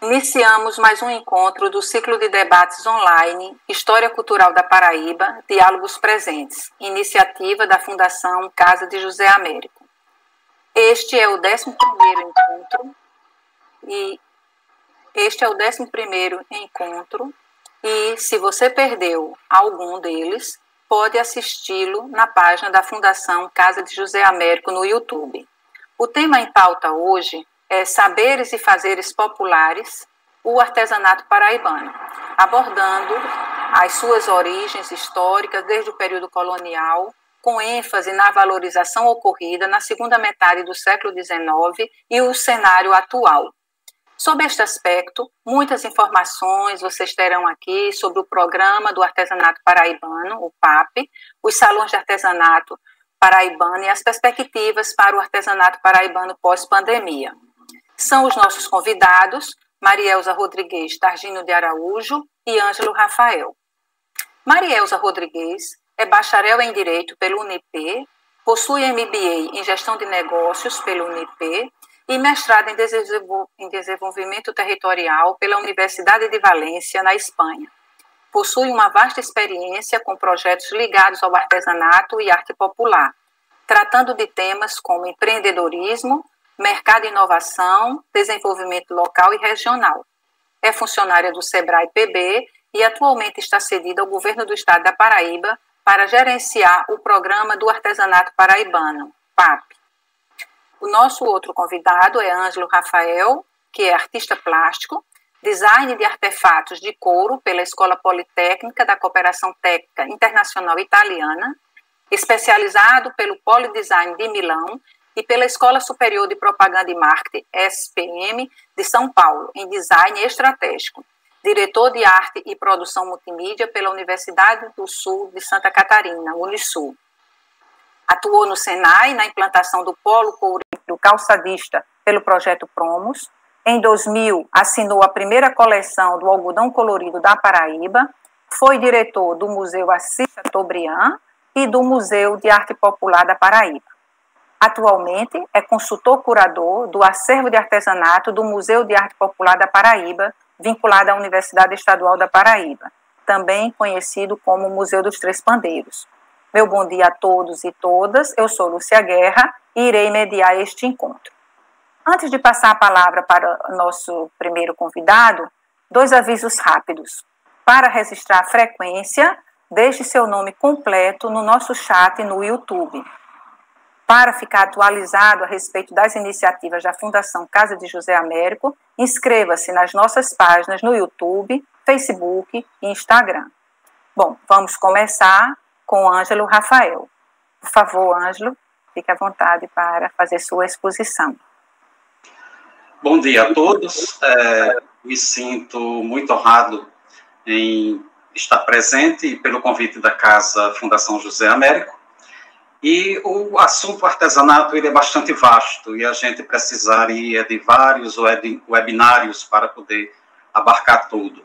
Iniciamos mais um encontro do ciclo de debates online História Cultural da Paraíba, Diálogos Presentes, iniciativa da Fundação Casa de José Américo. Este é o 11 encontro e este é o 11 encontro e se você perdeu algum deles, pode assisti-lo na página da Fundação Casa de José Américo no YouTube. O tema em pauta hoje é, Saberes e Fazeres Populares, o artesanato paraibano, abordando as suas origens históricas desde o período colonial, com ênfase na valorização ocorrida na segunda metade do século XIX e o cenário atual. Sob este aspecto, muitas informações vocês terão aqui sobre o programa do artesanato paraibano, o PAP, os salões de artesanato paraibano e as perspectivas para o artesanato paraibano pós-pandemia são os nossos convidados, Marielza Rodrigues Targino de Araújo e Ângelo Rafael. Marielza Rodrigues é bacharel em Direito pelo UNIP, possui MBA em Gestão de Negócios pelo UNIP e mestrado em Desenvolvimento Territorial pela Universidade de Valência, na Espanha. Possui uma vasta experiência com projetos ligados ao artesanato e arte popular, tratando de temas como empreendedorismo, mercado e inovação, desenvolvimento local e regional. É funcionária do SEBRAE PB e atualmente está cedida ao governo do estado da Paraíba para gerenciar o programa do artesanato paraibano, PAP. O nosso outro convidado é Ângelo Rafael, que é artista plástico, design de artefatos de couro pela Escola Politécnica da Cooperação Técnica Internacional Italiana, especializado pelo Polidesign de Milão e pela Escola Superior de Propaganda e Marketing, SPM, de São Paulo, em Design Estratégico. Diretor de Arte e Produção Multimídia pela Universidade do Sul de Santa Catarina, Unisul. Atuou no Senai na implantação do Polo Coureiro Calçadista pelo projeto Promos. Em 2000, assinou a primeira coleção do algodão colorido da Paraíba. Foi diretor do Museu Assis Chateaubriand e do Museu de Arte Popular da Paraíba. Atualmente é consultor curador do acervo de artesanato do Museu de Arte Popular da Paraíba, vinculado à Universidade Estadual da Paraíba, também conhecido como Museu dos Três Pandeiros. Meu bom dia a todos e todas. Eu sou Lúcia Guerra e irei mediar este encontro. Antes de passar a palavra para nosso primeiro convidado, dois avisos rápidos. Para registrar a frequência, deixe seu nome completo no nosso chat no YouTube. Para ficar atualizado a respeito das iniciativas da Fundação Casa de José Américo, inscreva-se nas nossas páginas no YouTube, Facebook e Instagram. Bom, vamos começar com Ângelo Rafael. Por favor, Ângelo, fique à vontade para fazer sua exposição. Bom dia a todos. É, me sinto muito honrado em estar presente pelo convite da Casa Fundação José Américo e o assunto artesanato ele é bastante vasto e a gente precisaria de vários webinários para poder abarcar tudo.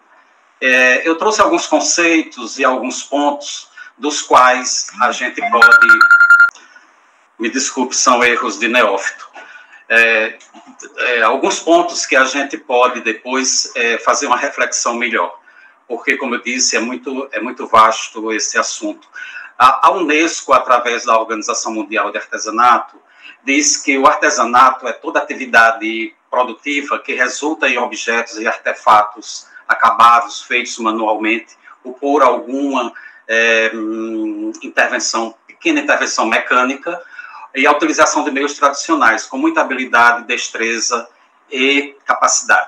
É, eu trouxe alguns conceitos e alguns pontos dos quais a gente pode, me desculpe, são erros de neófito. É, é, alguns pontos que a gente pode depois é, fazer uma reflexão melhor, porque, como eu disse, é muito, é muito vasto esse assunto. A, Unesco, através da Organização Mundial de Artesanato, diz que o artesanato é toda atividade produtiva que resulta em objetos e artefatos acabados, feitos manualmente, ou por alguma é, intervenção, pequena intervenção mecânica, e a utilização de meios tradicionais, com muita habilidade, destreza e capacidade.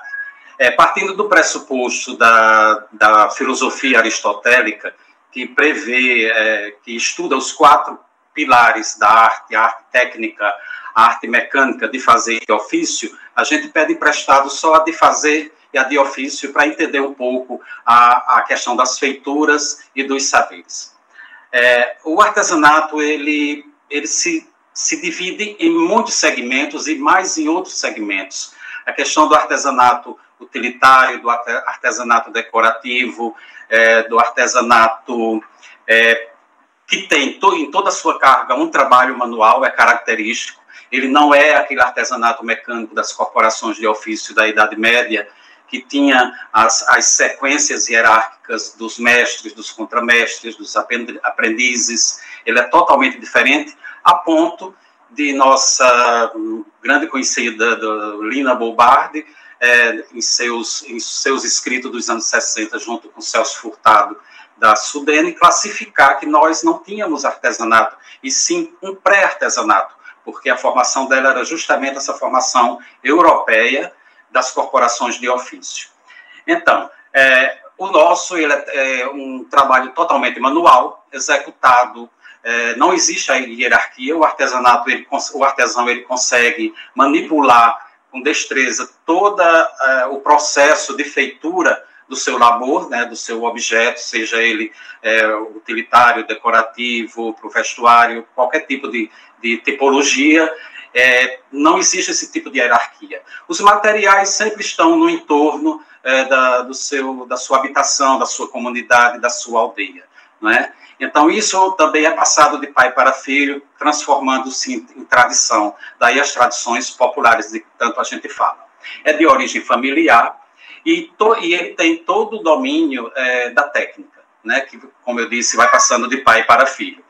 É, partindo do pressuposto da, da filosofia aristotélica, que prevê, é, que estuda os quatro pilares da arte, a arte técnica, a arte mecânica de fazer de ofício, a gente pede emprestado só a de fazer e a de ofício para entender um pouco a, a questão das feituras e dos saberes. É, o artesanato, ele, ele se, se divide em muitos segmentos e mais em outros segmentos. A questão do artesanato utilitário, do artesanato decorativo, é, do artesanato é, que tem to, em toda a sua carga um trabalho manual, é característico. Ele não é aquele artesanato mecânico das corporações de ofício da Idade Média, que tinha as, as sequências hierárquicas dos mestres, dos contramestres, dos aprendizes, ele é totalmente diferente, a ponto de nossa grande conhecida Lina Bobardi, é, em, seus, em seus escritos dos anos 60, junto com Celso Furtado, da Sudene, classificar que nós não tínhamos artesanato, e sim um pré-artesanato, porque a formação dela era justamente essa formação europeia das corporações de ofício. Então, é, o nosso ele é, é um trabalho totalmente manual, executado é, não existe a hierarquia, o artesanato, ele, o artesão ele consegue manipular com destreza todo uh, o processo de feitura do seu labor, né, do seu objeto, seja ele é, utilitário, decorativo, para o vestuário, qualquer tipo de, de tipologia, é, não existe esse tipo de hierarquia. Os materiais sempre estão no entorno é, da, do seu, da sua habitação, da sua comunidade, da sua aldeia. Não é? Então, isso também é passado de pai para filho, transformando-se em, em, tradição. Daí as tradições populares de que tanto a gente fala. É de origem familiar e, to, e ele tem todo o domínio é, da técnica, né, que, como eu disse, vai passando de pai para filho.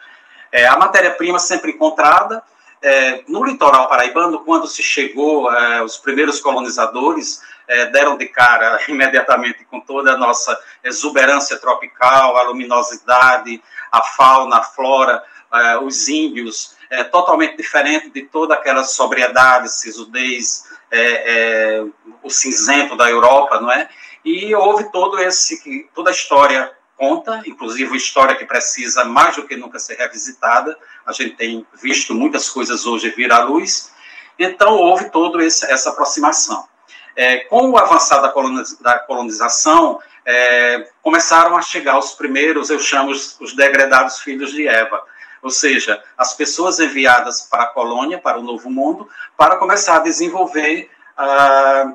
É, a matéria-prima sempre encontrada, é, no litoral paraibano, quando se chegou, é, os primeiros colonizadores é, deram de cara imediatamente com toda a nossa exuberância tropical, a luminosidade, a fauna, a flora, é, os índios, é, totalmente diferente de toda aquela sobriedade, sisudez, é, o cinzento da Europa, não é? E houve todo esse, toda a história conta, inclusive uma história que precisa mais do que nunca ser revisitada. A gente tem visto muitas coisas hoje vir à luz. Então, houve toda essa aproximação. É, com o avançar da colonização, é, começaram a chegar os primeiros, eu chamo os, os degredados filhos de Eva, ou seja, as pessoas enviadas para a colônia, para o Novo Mundo, para começar a desenvolver ah,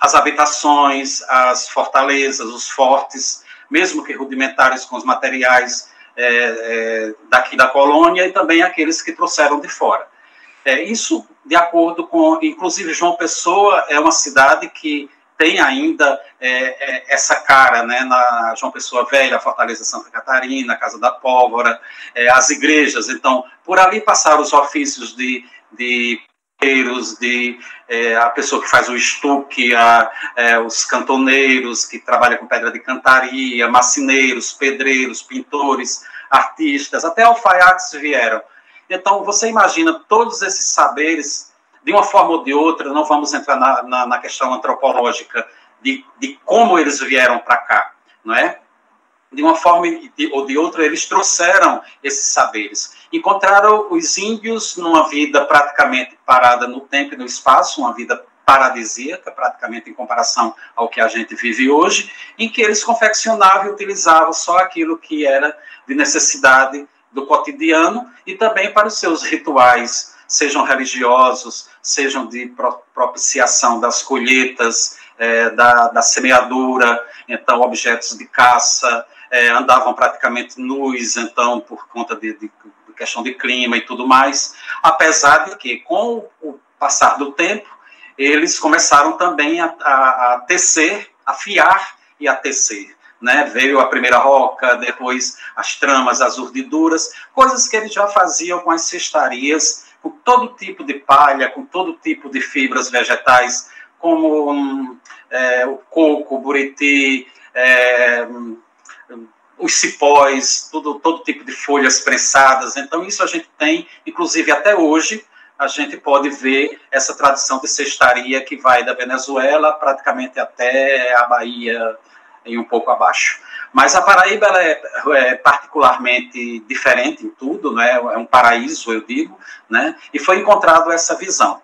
as habitações, as fortalezas, os fortes, mesmo que rudimentares com os materiais é, é, daqui da colônia e também aqueles que trouxeram de fora. É, isso de acordo com, inclusive João Pessoa é uma cidade que tem ainda é, é, essa cara, né, na João Pessoa Velha, Fortaleza Santa Catarina, Casa da Pólvora, é, as igrejas. Então, por ali passaram os ofícios de, de de é, a pessoa que faz o estuque, a, é, os cantoneiros que trabalham com pedra de cantaria, macineiros, pedreiros, pintores, artistas, até alfaiates vieram. Então, você imagina todos esses saberes, de uma forma ou de outra, não vamos entrar na, na, na questão antropológica de, de como eles vieram para cá, não é? de uma forma ou de outra, eles trouxeram esses saberes. Encontraram os índios numa vida praticamente parada no tempo e no espaço, uma vida paradisíaca, praticamente em comparação ao que a gente vive hoje, em que eles confeccionavam e utilizavam só aquilo que era de necessidade do cotidiano e também para os seus rituais, sejam religiosos, sejam de propiciação das colheitas, é, da, da semeadura, então objetos de caça, é, andavam praticamente nus, então, por conta de, de, questão de clima e tudo mais, apesar de que, com o passar do tempo, eles começaram também a, a, a tecer, a fiar e a tecer. Né? Veio a primeira roca, depois as tramas, as urdiduras, coisas que eles já faziam com as cestarias, com todo tipo de palha, com todo tipo de fibras vegetais, como hum, é, o coco, o buriti, é, os cipós, tudo, todo tipo de folhas prensadas. Então, isso a gente tem, inclusive até hoje, a gente pode ver essa tradição de cestaria que vai da Venezuela praticamente até a Bahia e um pouco abaixo. Mas a Paraíba é, é, particularmente diferente em tudo, né? é um paraíso, eu digo, né? e foi encontrado essa visão.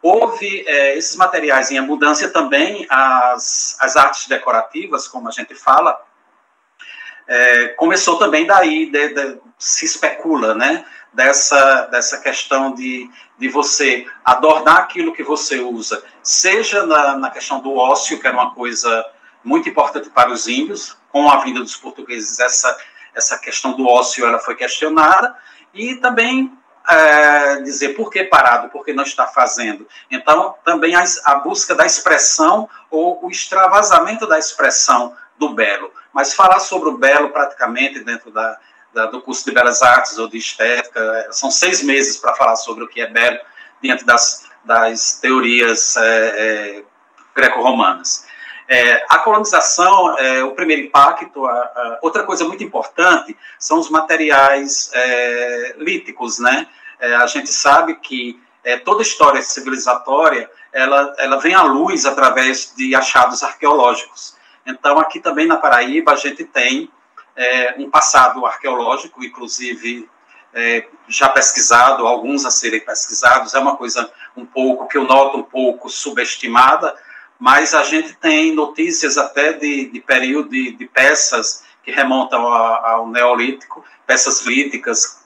Houve é, esses materiais em abundância também, as, as artes decorativas, como a gente fala, é, começou também daí, de, de, se especula, né? Dessa, dessa questão de, de você adornar aquilo que você usa, seja na, na questão do ócio, que era uma coisa muito importante para os índios, com a vinda dos portugueses, essa, essa questão do ócio ela foi questionada, e também é, dizer por que parado, por que não está fazendo. Então, também a, a busca da expressão ou o extravasamento da expressão do belo. Mas falar sobre o belo praticamente dentro da, da, do curso de Belas Artes ou de Estética, é, são seis meses para falar sobre o que é belo dentro das, das teorias é, é, greco-romanas. É, a colonização, é, o primeiro impacto, a, a, outra coisa muito importante são os materiais é, líticos, né? É, a gente sabe que é, toda história civilizatória ela, ela vem à luz através de achados arqueológicos. Então, aqui também na Paraíba, a gente tem é, um passado arqueológico, inclusive já pesquisado, alguns a serem pesquisados, é uma coisa um pouco que eu noto um pouco subestimada, mas a gente tem notícias até de, de período de, de peças que remontam ao, ao Neolítico, peças líticas,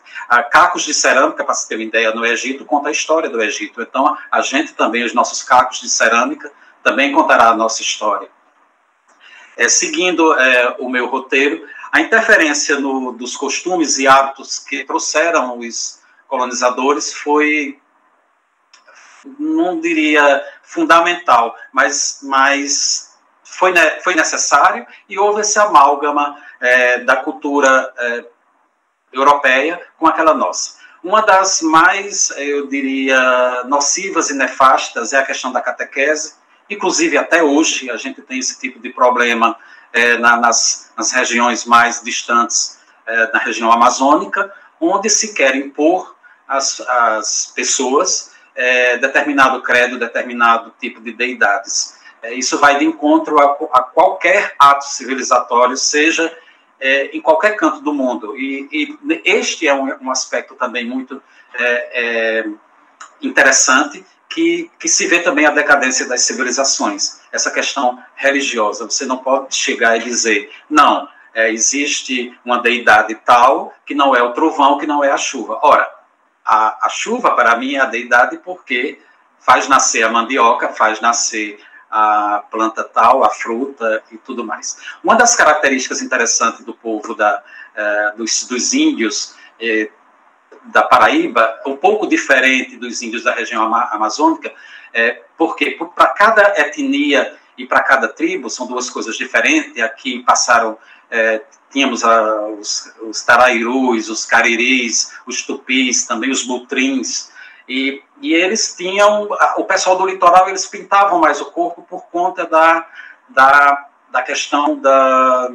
cacos de cerâmica, para se ter uma ideia, no Egito, conta a história do Egito. Então, a gente também, os nossos cacos de cerâmica, também contará a nossa história. É, seguindo é, o meu roteiro, a interferência no, dos costumes e hábitos que trouxeram os colonizadores foi não diria fundamental, mas, mas foi, foi necessário e houve esse amálgama é, da cultura é, europeia com aquela nossa. Uma das mais, eu diria, nocivas e nefastas é a questão da catequese. Inclusive, até hoje, a gente tem esse tipo de problema é, na, nas, nas, regiões mais distantes, é, na região amazônica, onde se quer impor às, pessoas é, determinado credo, determinado tipo de deidades. É, isso vai de encontro a, a qualquer ato civilizatório, seja é, em qualquer canto do mundo. E, e este é um, um, aspecto também muito é, é, interessante, que, que se vê também a decadência das civilizações, essa questão religiosa. Você não pode chegar e dizer, não, é, existe uma deidade tal que não é o trovão, que não é a chuva. Ora, a, a chuva, para mim, é a deidade porque faz nascer a mandioca, faz nascer a planta tal, a fruta e tudo mais. Uma das características interessantes do povo da, eh, dos, dos, índios eh, da Paraíba, um pouco diferente dos índios da região amazônica, é porque para cada etnia e para cada tribo, são duas coisas diferentes, aqui passaram é, tínhamos a, os, os tarairus, os cariris, os tupis, também os butrins, e, e eles tinham, o pessoal do litoral, eles pintavam mais o corpo por conta da, da, da questão da,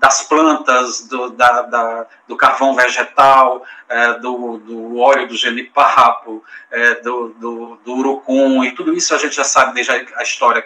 das plantas, do, da, da, do carvão vegetal, é, do, do óleo do genipapo, é, do, do, do urucum, e tudo isso a gente já sabe desde a história.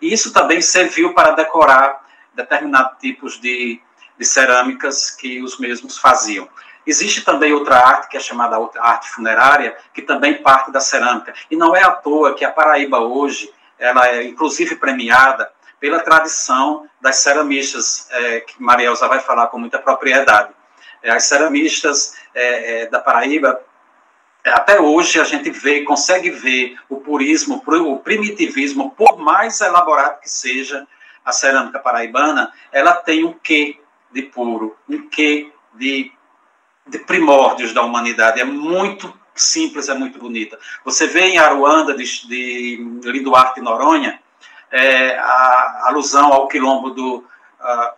E isso também serviu para decorar determinados tipos de, de cerâmicas que os mesmos faziam. Existe também outra arte, que é chamada arte funerária, que também parte da cerâmica. E não é à toa que a Paraíba hoje, ela é inclusive premiada pela tradição das ceramistas, é, que Maria Elza vai falar com muita propriedade. É, as ceramistas é, é da Paraíba, é, até hoje a gente vê, consegue ver o purismo, o primitivismo, por mais elaborado que seja a cerâmica paraibana, ela tem um quê de puro, um quê de, de primórdios da humanidade. É muito simples, é muito bonita. Você vê em Aruanda, de, de Linduarte Noronha, é, a alusão ao quilombo do,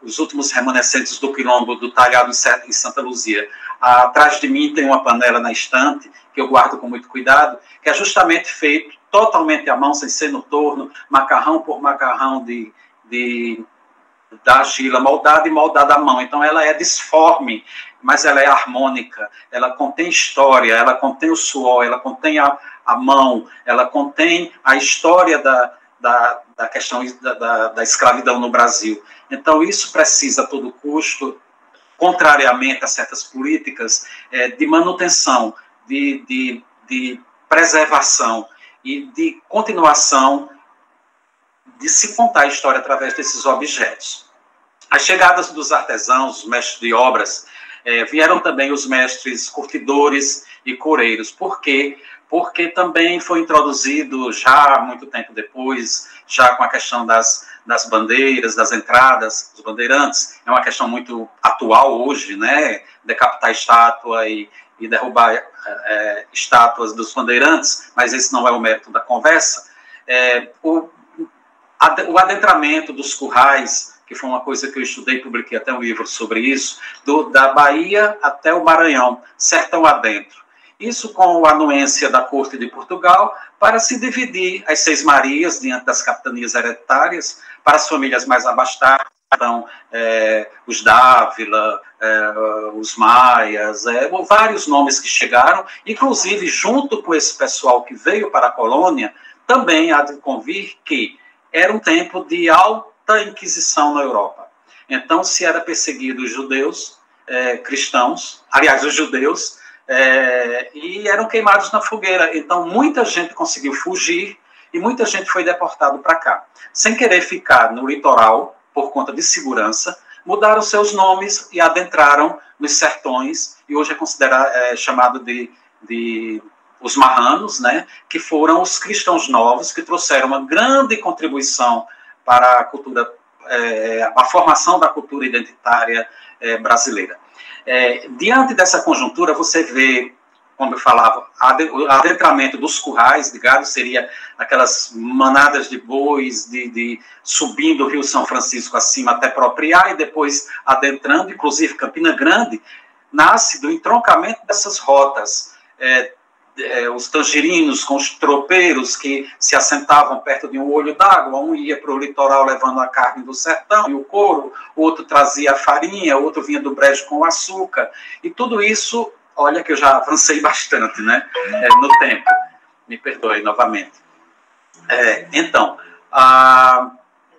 os últimos remanescentes do quilombo do talhado em Santa Luzia. Atrás de mim tem uma panela na estante, que eu guardo com muito cuidado, que é justamente feito totalmente à mão, sem ser no torno, macarrão por macarrão de, de da argila moldada e moldada à mão. Então, ela é disforme, mas ela é harmônica, ela contém história, ela contém o suor, ela contém a, a mão, ela contém a história da, da, da questão da, da, da escravidão no Brasil. Então, isso precisa, a todo custo, contrariamente a certas políticas, é, de manutenção, de, de, de preservação e de continuação de se contar a história através desses objetos. As chegadas dos artesãos, os mestres de obras, é, vieram também os mestres curtidores e coureiros. Por quê? Porque também foi introduzido já muito tempo depois, já com a questão das, das bandeiras, das entradas, dos bandeirantes, é uma questão muito atual hoje, né? Decapitar estátua e, e derrubar é, estátuas dos bandeirantes, mas esse não é o mérito da conversa. É, o, o adentramento dos currais, que foi uma coisa que eu estudei, publiquei até um livro sobre isso, do, da Bahia até o Maranhão, sertão adentro. Isso com a anuência da Corte de Portugal para se dividir as seis Marias diante das capitanias hereditárias para as famílias mais abastadas, então, é, os Dávila, é, os Maias, é, vários nomes que chegaram, inclusive junto com esse pessoal que veio para a colônia, também há de convir que era um tempo de alta inquisição na Europa. Então, se era perseguido os judeus, é, cristãos, aliás, os judeus, é, e eram queimados na fogueira. Então, muita gente conseguiu fugir e muita gente foi deportado para cá. Sem querer ficar no litoral, por conta de segurança, mudaram seus nomes e adentraram nos sertões, e hoje é considerado é, chamado de, de os marranos, né, que foram os cristãos novos, que trouxeram uma grande contribuição para a cultura, é, a formação da cultura identitária é, brasileira. É, diante dessa conjuntura, você vê, como eu falava, o adentramento dos currais de gado seria aquelas manadas de bois de, de subindo o Rio São Francisco acima até Propriar e depois adentrando, inclusive Campina Grande, nasce do entroncamento dessas rotas. É, é, os tangerinos com os tropeiros que se assentavam perto de um olho d'água, um ia para o litoral levando a carne do sertão e o couro, outro trazia a farinha, outro vinha do brejo com o açúcar, e tudo isso, olha que eu já avancei bastante, né, é, no tempo, me perdoe novamente. É, então, a,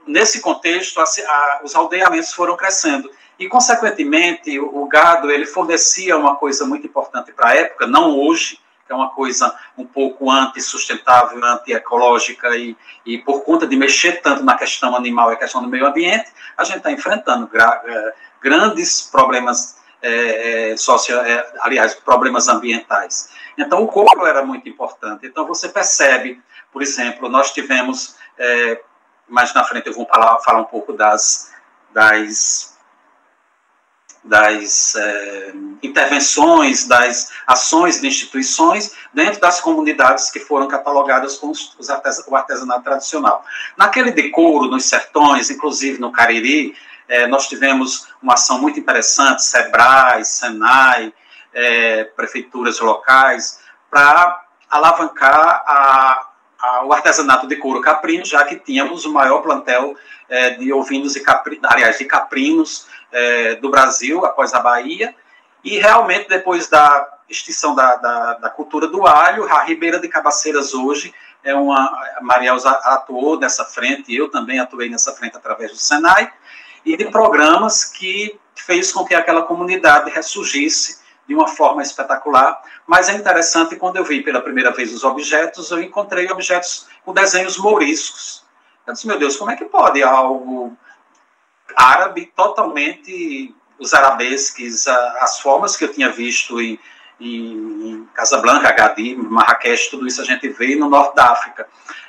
nesse contexto, a, a, os aldeamentos foram crescendo, e, consequentemente, o, o gado ele fornecia uma coisa muito importante para a época, não hoje, é uma coisa um pouco antissustentável, antiecológica, e, e por conta de mexer tanto na questão animal e questão do meio ambiente, a gente está enfrentando é, grandes problemas é, é, socio, é, aliás, problemas ambientais. Então, o couro era muito importante. Então, você percebe, por exemplo, nós tivemos, mais na frente eu vou falar, falar um pouco das, das das é, intervenções, das ações de instituições dentro das comunidades que foram catalogadas com os, o artesanato tradicional. Naquele decoro, nos sertões, inclusive no Cariri, é, nós tivemos uma ação muito interessante, SEBRAE, SENAI, é, prefeituras locais, para alavancar a, o artesanato de couro caprino, já que tínhamos o maior plantel é, de ovinos e caprinos, aliás, de caprinos é, do Brasil, após a Bahia, e realmente depois da extinção da, da, da, cultura do alho, a Ribeira de Cabaceiras hoje é uma. A Maria Elza atuou nessa frente, eu também atuei nessa frente através do Senai, e de programas que fez com que aquela comunidade ressurgisse de uma forma espetacular. Mas é interessante, quando eu vi pela primeira vez os objetos, eu encontrei objetos com desenhos mouriscos. Eu disse, meu Deus, como é que pode algo árabe totalmente os arabesques, as formas que eu tinha visto em, em Casablanca, Agadir, Marrakech, tudo isso a gente vê no norte da África.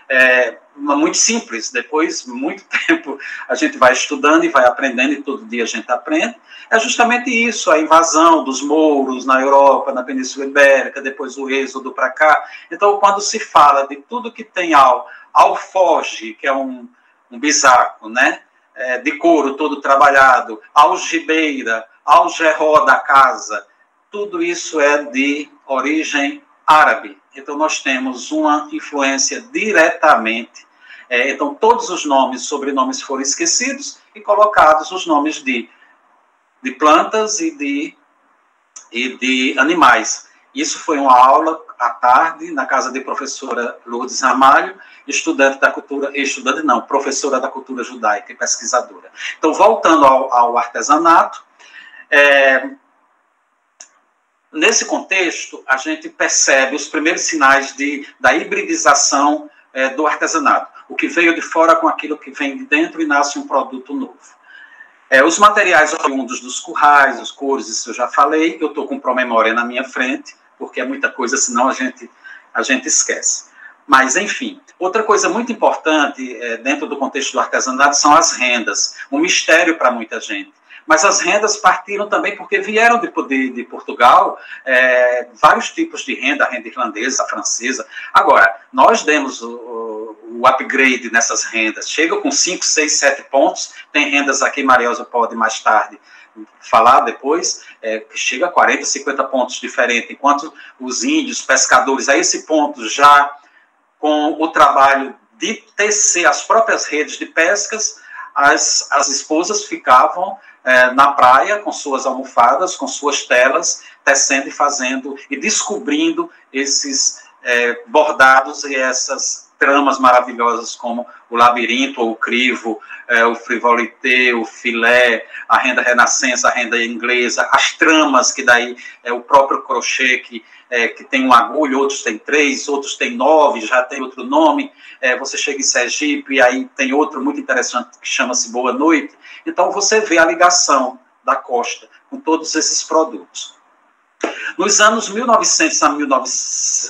É muito simples, depois, muito tempo, a gente vai estudando e vai aprendendo, e todo dia a gente aprende. É justamente isso, a invasão dos mouros na Europa, na Península Ibérica, depois o êxodo para cá. Então, quando se fala de tudo que tem ao alforge, que é um, um bisaco, né? é, de couro todo trabalhado, algibeira, algerró da casa, tudo isso é de origem árabe. Então, nós temos uma influência diretamente. É, então, todos os nomes, sobrenomes foram esquecidos e colocados os nomes de, de plantas e de, e de animais. Isso foi uma aula à tarde na casa de professora Lourdes Ramalho, estudante da cultura, estudante não, professora da cultura judaica e pesquisadora. Então, voltando ao, ao artesanato, é, nesse contexto, a gente percebe os primeiros sinais de, da hibridização é, do artesanato. O que veio de fora com aquilo que vem de dentro e nasce um produto novo. É, os materiais oriundos dos currais, os cores, isso eu já falei. Eu estou com promemória na minha frente porque é muita coisa, senão a gente, a gente esquece. Mas, enfim, outra coisa muito importante é, dentro do contexto do artesanato são as rendas, um mistério para muita gente. Mas as rendas partiram também porque vieram de, de, de Portugal é, vários tipos de renda, a renda irlandesa, a francesa. Agora, nós demos o, o upgrade nessas rendas, chega com 5, 6, 7 pontos, tem rendas aqui, Mariosa pode mais tarde falar depois, é, chega a 40, 50 pontos diferentes, enquanto os índios, pescadores, a esse ponto já com o trabalho de tecer as próprias redes de pescas, as, as esposas ficavam é, na praia com suas almofadas, com suas telas, tecendo e fazendo e descobrindo esses é, bordados e essas tramas maravilhosas como o labirinto, ou o crivo, é, o frivolité, o filé, a renda renascença, a renda inglesa, as tramas que daí é o próprio crochê que, é, que tem um agulho, outros têm três, outros têm nove, já tem outro nome. É, você chega em Sergipe e aí tem outro muito interessante que chama-se Boa Noite. Então você vê a ligação da costa com todos esses produtos. Nos anos 1900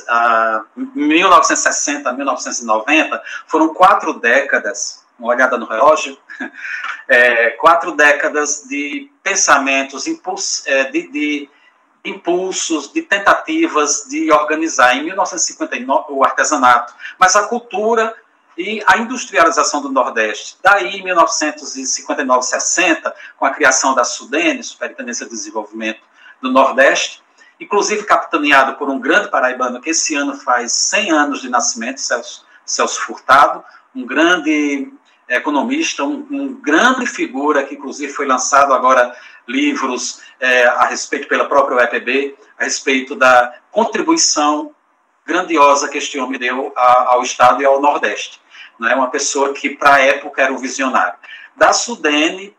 a, 1960 a 1990, foram quatro décadas, uma olhada no relógio, é, quatro décadas de pensamentos, é, de, de, impulsos, de tentativas de organizar. Em 1959, o artesanato, mas a cultura e a industrialização do Nordeste. Daí, em 1959, 60, com a criação da SUDENE, Superintendência de Desenvolvimento do Nordeste, inclusive capitaneado por um grande paraibano que esse ano faz 100 anos de nascimento, Celso, Celso Furtado, um grande economista, um, um, grande figura que inclusive foi lançado agora livros é, a respeito pela própria UEPB, a respeito da contribuição grandiosa que este homem deu a, ao Estado e ao Nordeste. Né? Uma pessoa que, para a época, era um visionário. Da Sudene,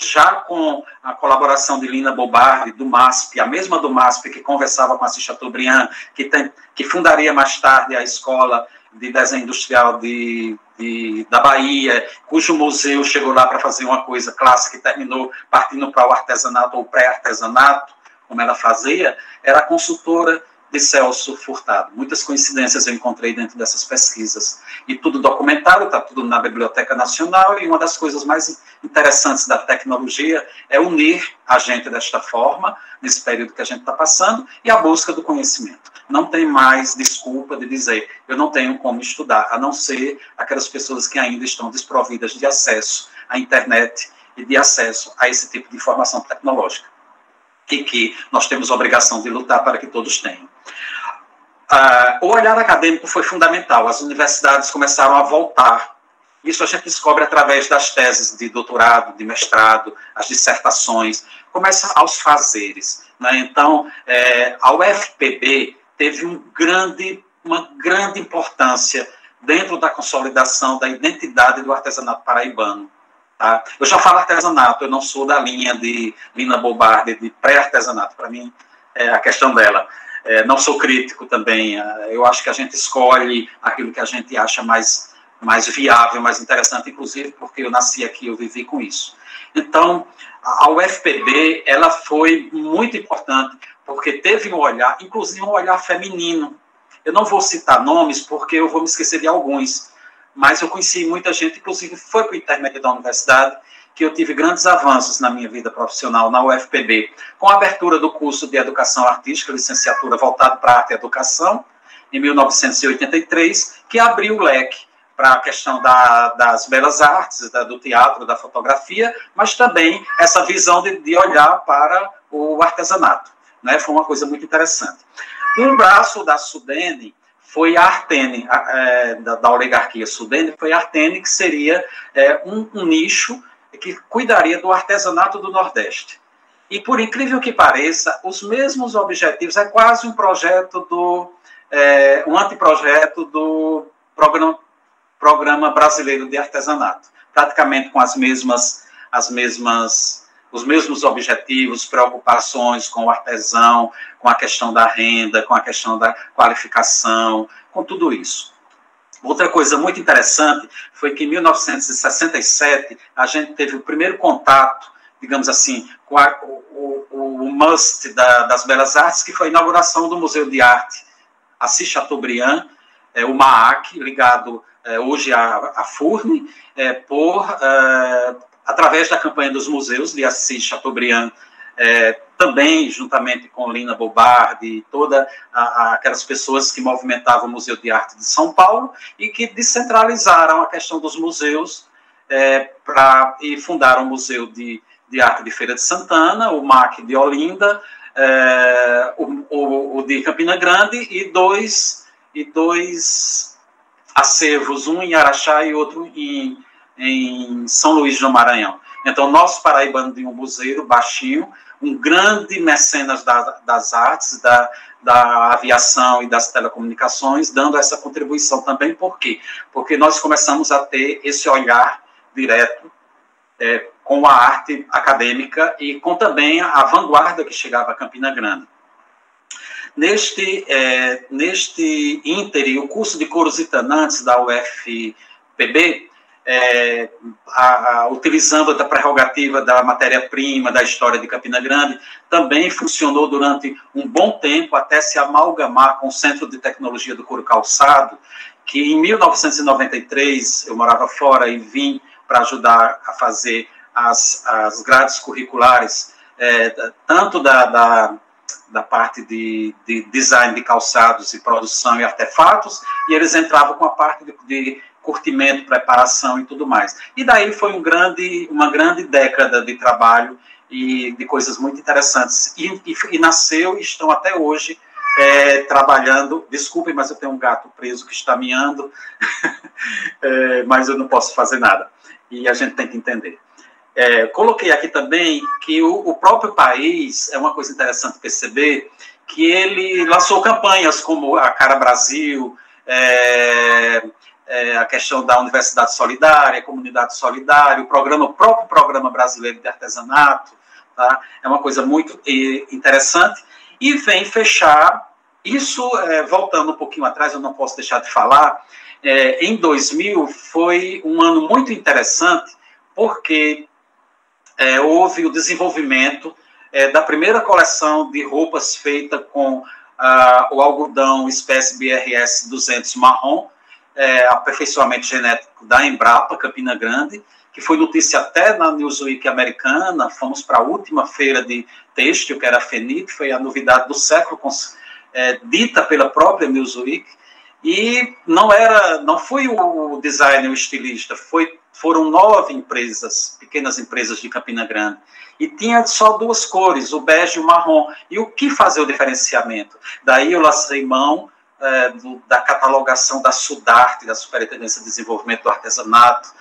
já com a colaboração de Lina Bobardi, do MASP, a mesma do MASP que conversava com Assis Chateaubriand, que, tem, que fundaria mais tarde a Escola de Desenho Industrial de, de, da Bahia, cujo museu chegou lá para fazer uma coisa clássica e terminou partindo para o artesanato ou pré-artesanato, como ela fazia, era consultora de Celso Furtado. Muitas coincidências eu encontrei dentro dessas pesquisas. E tudo documentado, está tudo na Biblioteca Nacional, e uma das coisas mais interessantes da tecnologia é unir a gente desta forma, nesse período que a gente está passando, e a busca do conhecimento. Não tem mais desculpa de dizer, eu não tenho como estudar, a não ser aquelas pessoas que ainda estão desprovidas de acesso à internet e de acesso a esse tipo de informação tecnológica e que nós temos a obrigação de lutar para que todos tenham. Uh, o olhar acadêmico foi fundamental. As universidades começaram a voltar. Isso a gente descobre através das teses de doutorado, de mestrado, as dissertações. Começa aos fazeres. Né? Então, é, a UFPB teve um grande, uma grande importância dentro da consolidação da identidade do artesanato paraibano. Tá? Eu já falo artesanato, eu não sou da linha de Lina Bobardi, de pré-artesanato. Para mim, é a questão dela. É, não sou crítico também. É, eu acho que a gente escolhe aquilo que a gente acha mais, mais viável, mais interessante, inclusive porque eu nasci aqui, eu vivi com isso. Então, a UFPB, ela foi muito importante, porque teve um olhar, inclusive um olhar feminino. Eu não vou citar nomes, porque eu vou me esquecer de alguns, mas eu conheci muita gente, inclusive foi o intermédio da universidade, que eu tive grandes avanços na minha vida profissional na UFPB, com a abertura do curso de Educação Artística, licenciatura voltado para arte e educação, em 1983, que abriu o leque para a questão da, das belas artes, da, do teatro, da fotografia, mas também essa visão de, de olhar para o artesanato. Né? Foi uma coisa muito interessante. Um braço da Sudene foi Artene, é, da, da, oligarquia sudene, foi Artene que seria é, um, um, nicho que cuidaria do artesanato do Nordeste. E, por incrível que pareça, os mesmos objetivos, é quase um projeto do, é, um anteprojeto do programa, programa Brasileiro de Artesanato, praticamente com as mesmas, as mesmas os mesmos objetivos, preocupações com o artesão, com a questão da renda, com a questão da qualificação, com tudo isso. Outra coisa muito interessante foi que em 1967 a gente teve o primeiro contato, digamos assim, com a, o, o, o, must da, das belas artes, que foi a inauguração do Museu de Arte Assis Chateaubriand, é, o MAAC, ligado é, hoje à, à FURNE, é, por, é, através da campanha dos museus de Assis Chateaubriand, é, também juntamente com Lina Bobardi, todas aquelas pessoas que movimentavam o Museu de Arte de São Paulo e que descentralizaram a questão dos museus é, pra, e fundaram o Museu de, de Arte de Feira de Santana, o MAC de Olinda, é, o, o, o, de Campina Grande e dois, e dois acervos, um em Araxá e outro em, em São Luís do Maranhão. Então, nosso paraibano de um buzeiro baixinho, um grande mecenas da, das artes, da, da aviação e das telecomunicações, dando essa contribuição também. Por quê? Porque nós começamos a ter esse olhar direto é, com a arte acadêmica e com também a vanguarda que chegava a Campina Grande. Neste, é, neste ínter, o curso de coros e tanantes da UFPB é, a, a, utilizando a prerrogativa da matéria-prima, da história de Campina Grande, também funcionou durante um bom tempo até se amalgamar com o Centro de Tecnologia do Couro Calçado, que em 1993 eu morava fora e vim para ajudar a fazer as, as grades curriculares, é, tanto da, da, da parte de, de, design de calçados e produção e artefatos, e eles entravam com a parte de, de curtimento, preparação e tudo mais. E daí foi um grande, uma grande década de trabalho e de coisas muito interessantes. E, e, e nasceu e estão até hoje é, trabalhando. Desculpem, mas eu tenho um gato preso que está miando, é, mas eu não posso fazer nada. E a gente tem que entender. É, coloquei aqui também que o, o, próprio país, é uma coisa interessante perceber, que ele lançou campanhas como a Cara Brasil, é, é, a questão da Universidade Solidária, Comunidade Solidária, o programa, o próprio Programa Brasileiro de Artesanato, tá? é uma coisa muito interessante, e vem fechar, isso, é, voltando um pouquinho atrás, eu não posso deixar de falar, é, em 2000 foi um ano muito interessante, porque é, houve o desenvolvimento é, da primeira coleção de roupas feita com ah, o algodão espécie BRS 200 marrom, é, aperfeiçoamento genético da Embrapa, Campina Grande, que foi notícia até na Newsweek americana, fomos para a última feira de têxtil, que era a FENIC, foi a novidade do século, é, dita pela própria Newsweek, e não era, não foi o designer, o estilista, foi, foram nove empresas, pequenas empresas de Campina Grande, e tinha só duas cores, o bege e o marrom, e o que fazer o diferenciamento? Daí eu lacei mão é, do, da catalogação da Sudarte, da Superintendência de Desenvolvimento do Artesanato,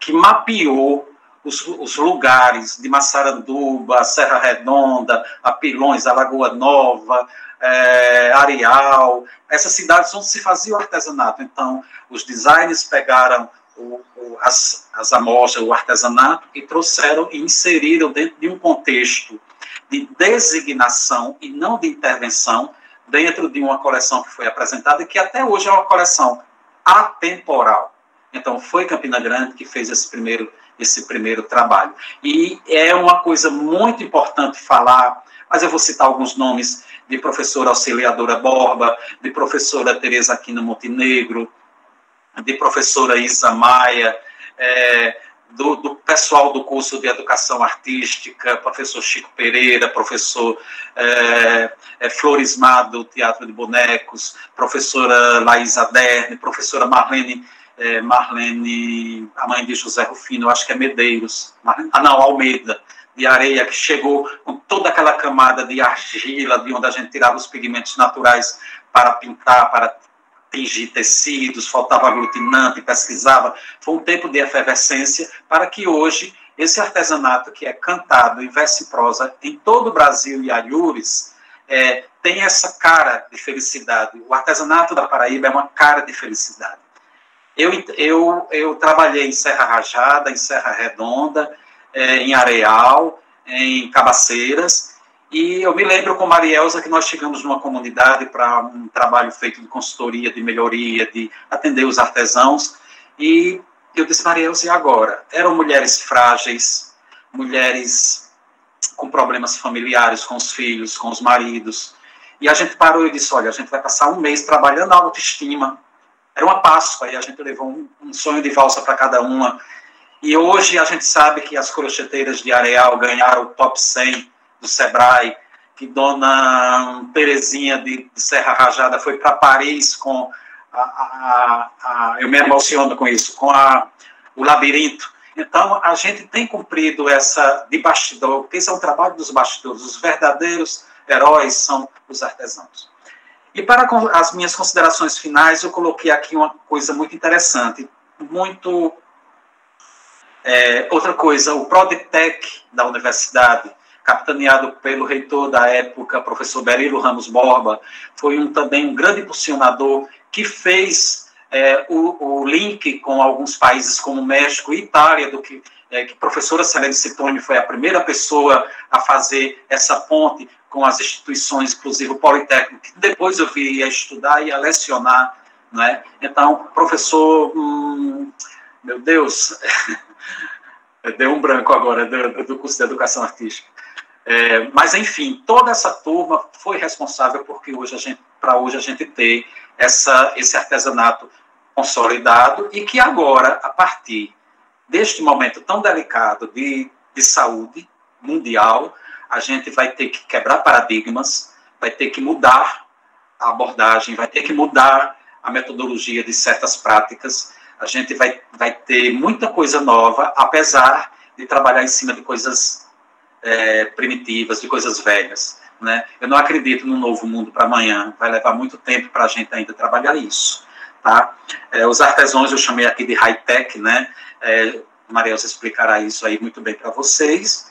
que mapeou os, os, lugares de Massaranduba, Serra Redonda, Apilões, Alagoa Nova, é, Areal, essas cidades onde se fazia o artesanato. Então, os designers pegaram o, o, as, as amostras, o artesanato, e trouxeram e inseriram dentro de um contexto de designação e não de intervenção, dentro de uma coleção que foi apresentada que até hoje é uma coleção atemporal. Então, foi Campina Grande que fez esse primeiro, esse primeiro trabalho. E é uma coisa muito importante falar, mas eu vou citar alguns nomes de professora auxiliadora Borba, de professora Tereza Aquino Montenegro, de professora Isa Maia, é, do, do, pessoal do curso de Educação Artística, professor Chico Pereira, professor é, é, Florismar do Teatro de Bonecos, professora Laís Aderne, professora Marlene, é, Marlene, a mãe de José Rufino, acho que é Medeiros, Marlene, ah não, Almeida, de areia, que chegou com toda aquela camada de argila, de onde a gente tirava os pigmentos naturais para pintar, para tingir tecidos, faltava aglutinante, pesquisava. Foi um tempo de efervescência para que hoje esse artesanato que é cantado em verso e prosa em todo o Brasil e Ayures é, tem essa cara de felicidade. O artesanato da Paraíba é uma cara de felicidade. Eu, eu, eu trabalhei em Serra Rajada, em Serra Redonda, é, em Areal, em Cabaceiras, e eu me lembro com Marielza que nós chegamos numa comunidade para um trabalho feito de consultoria, de melhoria, de atender os artesãos. E eu disse, Marielza, e agora? Eram mulheres frágeis, mulheres com problemas familiares, com os filhos, com os maridos. E a gente parou e disse, olha, a gente vai passar um mês trabalhando a autoestima. Era uma Páscoa, e a gente levou um, um sonho de valsa para cada uma. E hoje a gente sabe que as crocheteiras de Areal ganharam o top 100 do Sebrae, que Dona Terezinha de, Serra Rajada foi para Paris com a, a, a, eu me emociono com isso, com a, o labirinto. Então, a gente tem cumprido essa de bastidor, porque esse é um trabalho dos bastidores. Os verdadeiros heróis são os artesãos. E para as minhas considerações finais, eu coloquei aqui uma coisa muito interessante, muito. É, outra coisa, o Prodtec da universidade, capitaneado pelo reitor da época, professor Berilo Ramos Borba, foi um, também um grande impulsionador que fez é, o, o, link com alguns países como México e Itália, do que, é, que a professora Celene Citoni foi a primeira pessoa a fazer essa ponte com as instituições, inclusive o Politécnico, que depois eu viria a estudar e a lecionar, né? Então, professor, hum, meu Deus, deu um branco agora do, do curso de Educação Artística. É, mas, enfim, toda essa turma foi responsável porque hoje a gente, para hoje a gente ter essa, esse artesanato consolidado e que agora, a partir deste momento tão delicado de, de saúde mundial, a gente vai ter que quebrar paradigmas, vai ter que mudar a abordagem, vai ter que mudar a metodologia de certas práticas, a gente vai, vai ter muita coisa nova, apesar de trabalhar em cima de coisas é, primitivas, de coisas velhas. Né? Eu não acredito no novo mundo para amanhã, vai levar muito tempo para a gente ainda trabalhar isso. Tá? É, os artesãos eu chamei aqui de high-tech, né? É, Maria explicará isso aí muito bem para vocês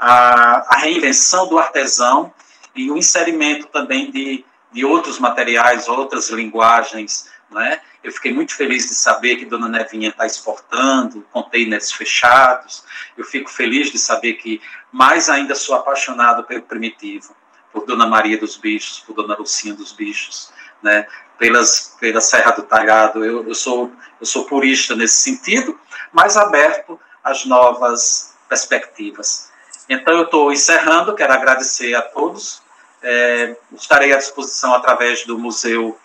a, a reinvenção do artesão e o inserimento também de, de outros materiais, outras linguagens, né? Eu fiquei muito feliz de saber que Dona Nevinha está exportando containers fechados. Eu fico feliz de saber que mais ainda sou apaixonado pelo primitivo, por Dona Maria dos Bichos, por Dona Lucinha dos Bichos, né? Pelas, pela Serra do Talhado. Eu, eu, sou, eu sou purista nesse sentido, mas aberto às novas perspectivas. Então, eu estou encerrando, quero agradecer a todos. É, estarei à disposição através do Museu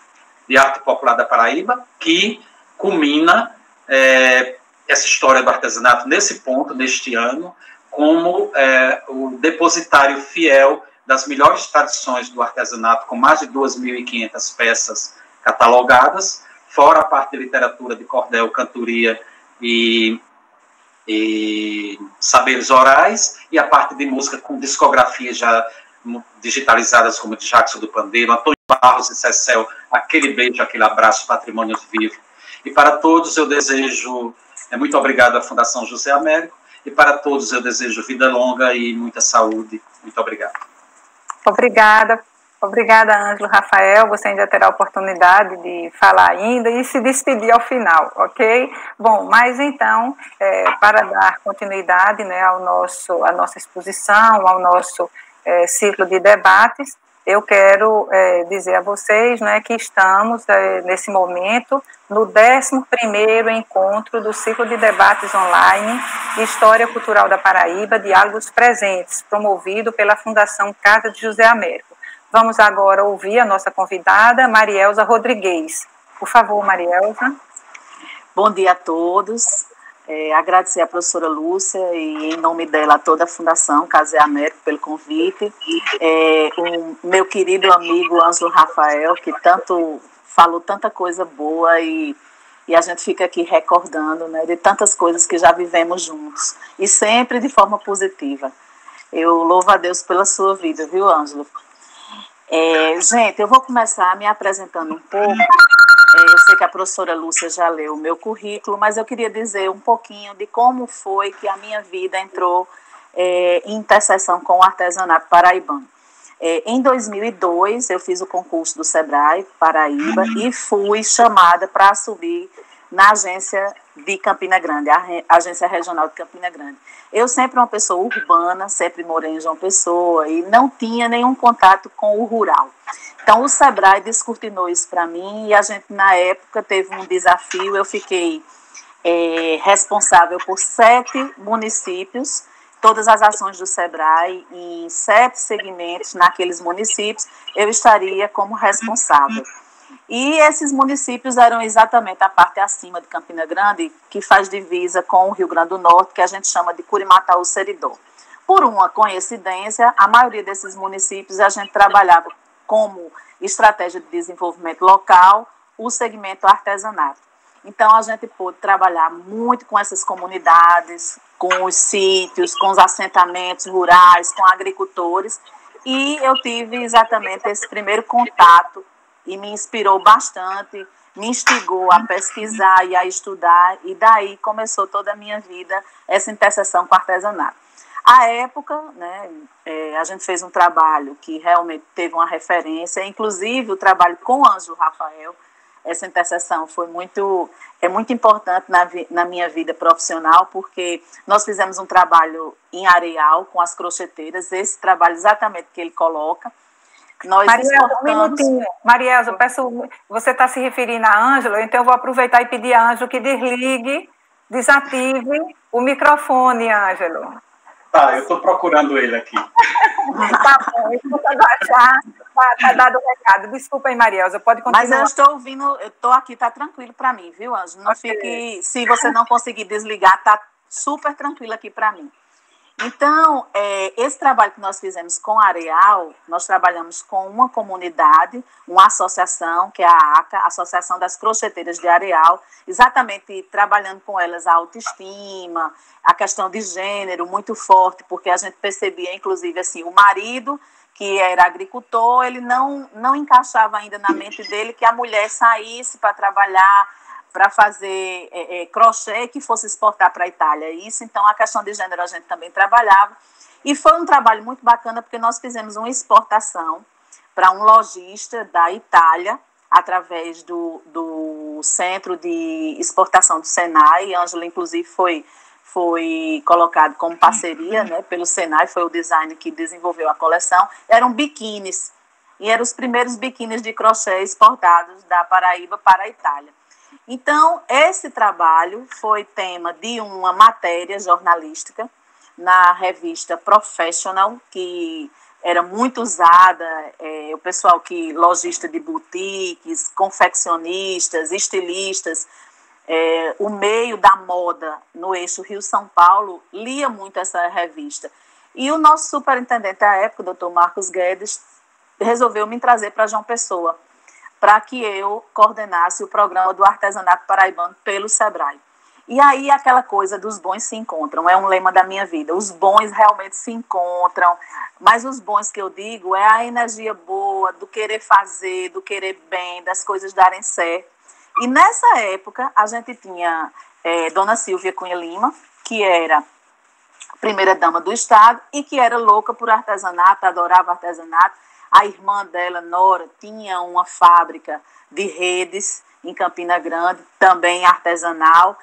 de Arte Popular da Paraíba, que culmina é, essa história do artesanato nesse ponto, neste ano, como é, o depositário fiel das melhores tradições do artesanato, com mais de 2.500 peças catalogadas, fora a parte de literatura de cordel, cantoria e e saberes orais e a parte de música com discografias já digitalizadas como de Jackson do Pandeiro, Antônio Barros e Cecel, aquele beijo, aquele abraço, patrimônio vivo. E para todos eu desejo, é, muito obrigado à Fundação José Américo, e para todos eu desejo vida longa e muita saúde. Muito obrigado. Obrigada Obrigada, Ângelo Rafael. Você ainda terá a oportunidade de falar ainda e se despedir ao final, ok? Bom, mas então, é, para dar continuidade né, ao nosso, à nossa exposição, ao nosso é, ciclo de debates, eu quero é, dizer a vocês né, que estamos, é, nesse momento, no 11º encontro do ciclo de debates online História Cultural da Paraíba, Diálogos Presentes, promovido pela Fundação Casa de José Américo. Vamos agora ouvir a nossa convidada, Marielza Rodrigues. Por favor, Marielza. Bom dia a todos. É, agradecer à professora Lúcia e, em nome dela, a toda a Fundação Casé Américo pelo convite. É, o meu querido amigo Ângelo Rafael, que tanto falou tanta coisa boa e, e a gente fica aqui recordando né, de tantas coisas que já vivemos juntos e sempre de forma positiva. Eu louvo a Deus pela sua vida, viu, Ângelo? É, gente, eu vou começar me apresentando um pouco. Eu sei que a professora Lúcia já leu o meu currículo, mas eu queria dizer um pouquinho de como foi que a minha vida entrou é, em interseção com o artesanato paraibano. É, em 2002, eu fiz o concurso do SEBRAE Paraíba e fui chamada para subir na agência de Campina Grande, a agência regional de Campina Grande. Eu sempre uma pessoa urbana, sempre morei em João Pessoa e não tinha nenhum contato com o rural. Então o Sebrae descortinou isso para mim e a gente na época teve um desafio. Eu fiquei é, responsável por sete municípios, todas as ações do Sebrae em sete segmentos naqueles municípios, eu estaria como responsável. E esses municípios eram exatamente a parte acima de Campina Grande, que faz divisa com o Rio Grande do Norte, que a gente chama de Curimataú Seridó. Por uma coincidência, a maioria desses municípios a gente trabalhava como estratégia de desenvolvimento local o segmento artesanato. Então, a gente pôde trabalhar muito com essas comunidades, com os sítios, com os assentamentos rurais, com agricultores, e eu tive exatamente esse primeiro contato e me inspirou bastante, me instigou a pesquisar e a estudar, e daí começou toda a minha vida essa interseção com o artesanato. À época, né, é, a gente fez um trabalho que realmente teve uma referência, inclusive o trabalho com o Ângelo Rafael, essa interseção foi muito é muito importante na, na minha vida profissional porque nós fizemos um trabalho em areal com as crocheteiras esse trabalho exatamente que ele coloca nós Mariel, um minutinho. Mariel, eu peço, você está se referindo a Ângelo, então eu vou aproveitar e pedir a Ângelo que desligue, desative o microfone, Ângelo. Tá, eu estou procurando ele aqui. tá bom, quando achar, tá, tá dado o recado. Desculpa aí, Marielza, pode continuar. Mas eu estou ouvindo, eu estou aqui, tá tranquilo para mim, viu, Ângelo? Não okay. fique, se você não conseguir desligar, tá super tranquilo aqui para mim. Então, é, esse trabalho que nós fizemos com a Areal, nós trabalhamos com uma comunidade, uma associação, que é a ACA, Associação das Crocheteiras de Areal, exatamente trabalhando com elas a autoestima, a questão de gênero muito forte, porque a gente percebia, inclusive, assim, o marido que era agricultor, ele não, não encaixava ainda na mente dele que a mulher saísse para trabalhar para fazer é, é, crochê que fosse exportar para a Itália. Isso, então, a questão de gênero a gente também trabalhava. E foi um trabalho muito bacana, porque nós fizemos uma exportação para um lojista da Itália, através do, do Centro de Exportação do Senai. Ângela, inclusive, foi, foi colocado como parceria né, pelo Senai, foi o design que desenvolveu a coleção. Eram biquínis, e eram os primeiros biquínis de crochê exportados da Paraíba para a Itália. Então, esse trabalho foi tema de uma matéria jornalística na revista Professional, que era muito usada, é, o pessoal que, lojista de boutiques, confeccionistas, estilistas, é, o meio da moda no eixo Rio-São Paulo lia muito essa revista. E o nosso superintendente à época, o doutor Marcos Guedes, resolveu me trazer para João Pessoa para que eu coordenasse o programa do artesanato paraibano pelo SEBRAE. E aí aquela coisa dos bons se encontram, é um lema da minha vida. Os bons realmente se encontram, mas os bons que eu digo é a energia boa, do querer fazer, do querer bem, das coisas darem certo. E nessa época a gente tinha é, Dona Silvia Cunha Lima, que era primeira dama do estado e que era louca por artesanato, adorava artesanato a irmã dela, Nora, tinha uma fábrica de redes em Campina Grande, também artesanal.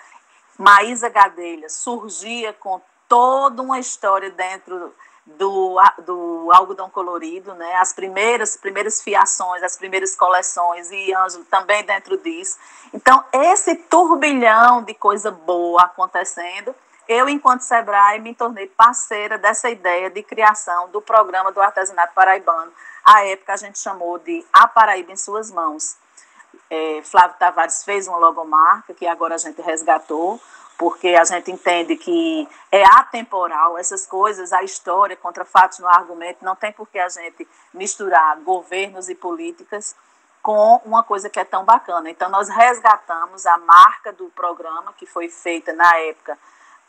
Maísa Gadelha surgia com toda uma história dentro do, do algodão colorido, né? As primeiras, primeiras fiações, as primeiras coleções e Ângelo também dentro disso. Então, esse turbilhão de coisa boa acontecendo, eu, enquanto Sebrae, me tornei parceira dessa ideia de criação do programa do artesanato paraibano, à época a gente chamou de A Paraíba em Suas Mãos. É, Flávio Tavares fez uma logomarca que agora a gente resgatou, porque a gente entende que é atemporal essas coisas, a história contra fatos no argumento, não tem por que a gente misturar governos e políticas com uma coisa que é tão bacana. Então, nós resgatamos a marca do programa, que foi feita na época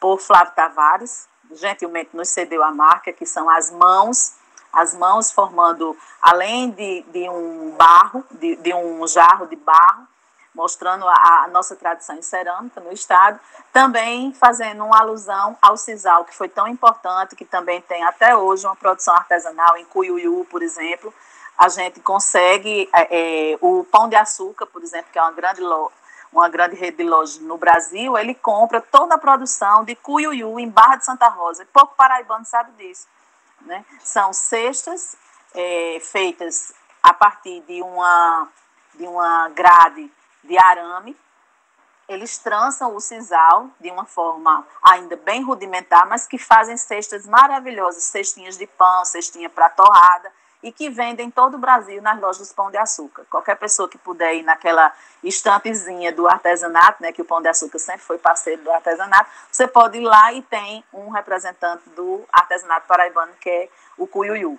por Flávio Tavares, gentilmente nos cedeu a marca, que são as mãos as mãos formando, além de, de um barro, de, de um jarro de barro, mostrando a, a, nossa tradição em cerâmica no estado, também fazendo uma alusão ao sisal, que foi tão importante, que também tem até hoje uma produção artesanal em Cuiuiu, por exemplo. A gente consegue é, é, o pão de açúcar, por exemplo, que é uma grande uma grande rede de lojas no Brasil, ele compra toda a produção de Cuiuiu em Barra de Santa Rosa. Pouco paraibano sabe disso. Né? São cestas é, feitas a partir de uma, de uma grade de arame. Eles trançam o sisal de uma forma ainda bem rudimentar, mas que fazem cestas maravilhosas, cestinhas de pão, cestinha para torrada. E que vendem em todo o Brasil nas lojas dos Pão de Açúcar. Qualquer pessoa que puder ir naquela estantezinha do artesanato, né, que o Pão de Açúcar sempre foi parceiro do artesanato, você pode ir lá e tem um representante do artesanato paraibano, que é o Cuiuiu.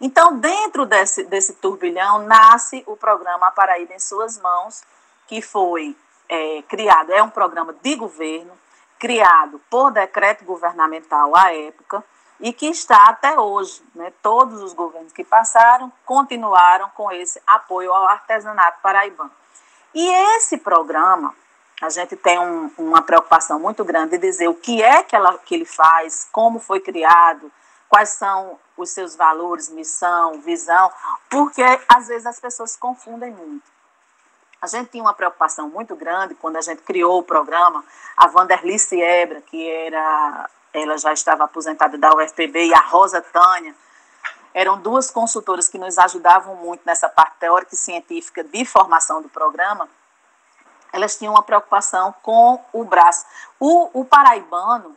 Então, dentro desse, desse turbilhão, nasce o programa Paraíba em Suas Mãos, que foi é, criado, é um programa de governo, criado por decreto governamental à época, e que está até hoje. Né? Todos os governos que passaram continuaram com esse apoio ao artesanato paraibano. E esse programa, a gente tem um, uma preocupação muito grande de dizer o que é que, ela, que ele faz, como foi criado, quais são os seus valores, missão, visão, porque às vezes as pessoas confundem muito. A gente tinha uma preocupação muito grande quando a gente criou o programa, a Vanderly Siebra, que era ela já estava aposentada da UFPB, e a Rosa Tânia, eram duas consultoras que nos ajudavam muito nessa parte teórica e científica de formação do programa, elas tinham uma preocupação com o braço. O, o paraibano,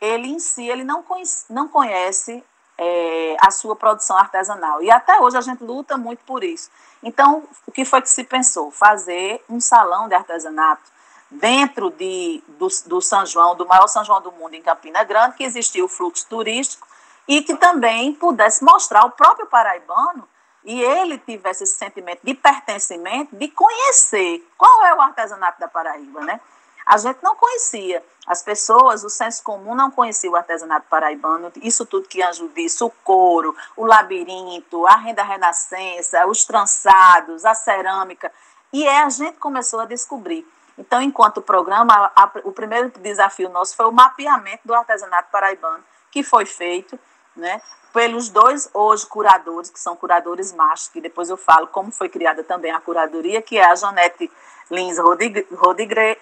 ele em si, ele não conhece, não conhece é, a sua produção artesanal. E até hoje a gente luta muito por isso. Então, o que foi que se pensou? Fazer um salão de artesanato dentro de, do, do São João, do maior São João do mundo em Campina Grande, que existia o fluxo turístico e que também pudesse mostrar o próprio paraibano e ele tivesse esse sentimento de pertencimento, de conhecer qual é o artesanato da Paraíba, né? A gente não conhecia, as pessoas, o senso comum não conhecia o artesanato paraibano, isso tudo que Anjo disse, o couro, o labirinto, a renda renascença, os trançados, a cerâmica, e é a gente começou a descobrir. Então, enquanto programa, a, o primeiro desafio nosso foi o mapeamento do artesanato paraibano, que foi feito né, pelos dois hoje curadores, que são curadores machos, que depois eu falo como foi criada também a curadoria, que é a Janete Lins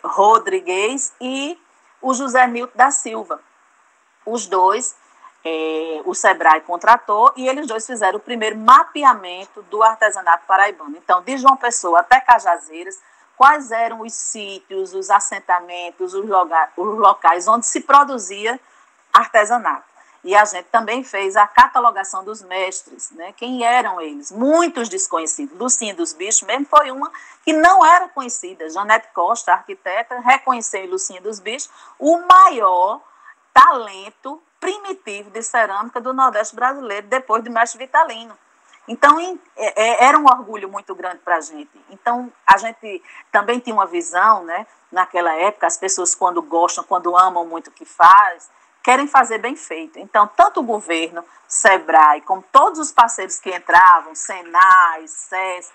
Rodrigues e o José Milton da Silva. Os dois, é, o Sebrae contratou e eles dois fizeram o primeiro mapeamento do artesanato paraibano. Então, de João Pessoa até Cajazeiras, quais eram os sítios, os assentamentos, os, os locais onde se produzia artesanato. E a gente também fez a catalogação dos mestres, né? Quem eram eles? Muitos desconhecidos. Lucinha dos Bichos mesmo foi uma que não era conhecida. Janete Costa, arquiteta, reconheceu em Lucinha dos Bichos o maior talento primitivo de cerâmica do Nordeste brasileiro, depois de Mestre Vitalino. Então, é, é, era um orgulho muito grande para a gente. Então, a gente também tinha uma visão, né? Naquela época, as pessoas, quando gostam, quando amam muito o que faz, querem fazer bem feito. Então, tanto o governo, SEBRAE, como todos os parceiros que entravam, SENAI, SES,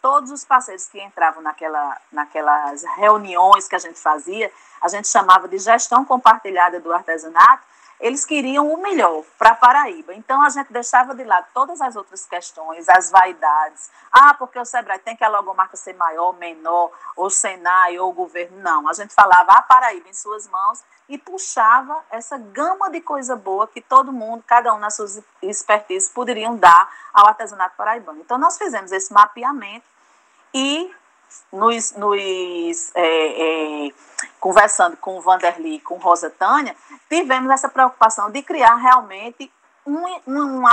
todos os parceiros que entravam naquela, naquelas reuniões que a gente fazia, a gente chamava de gestão compartilhada do artesanato, eles queriam o melhor para Paraíba. Então a gente deixava de lado todas as outras questões, as vaidades. Ah, porque o Sebrae tem que a logomarca ser maior, menor, ou Senai, ou governo. Não, a gente falava a Paraíba em suas mãos e puxava essa gama de coisa boa que todo mundo, cada um nas suas expertises, poderiam dar ao artesanato paraibano. Então nós fizemos esse mapeamento e nos, nos é, é, conversando com o Vanderly, com Rosa Tânia, tivemos essa preocupação de criar realmente um, um, um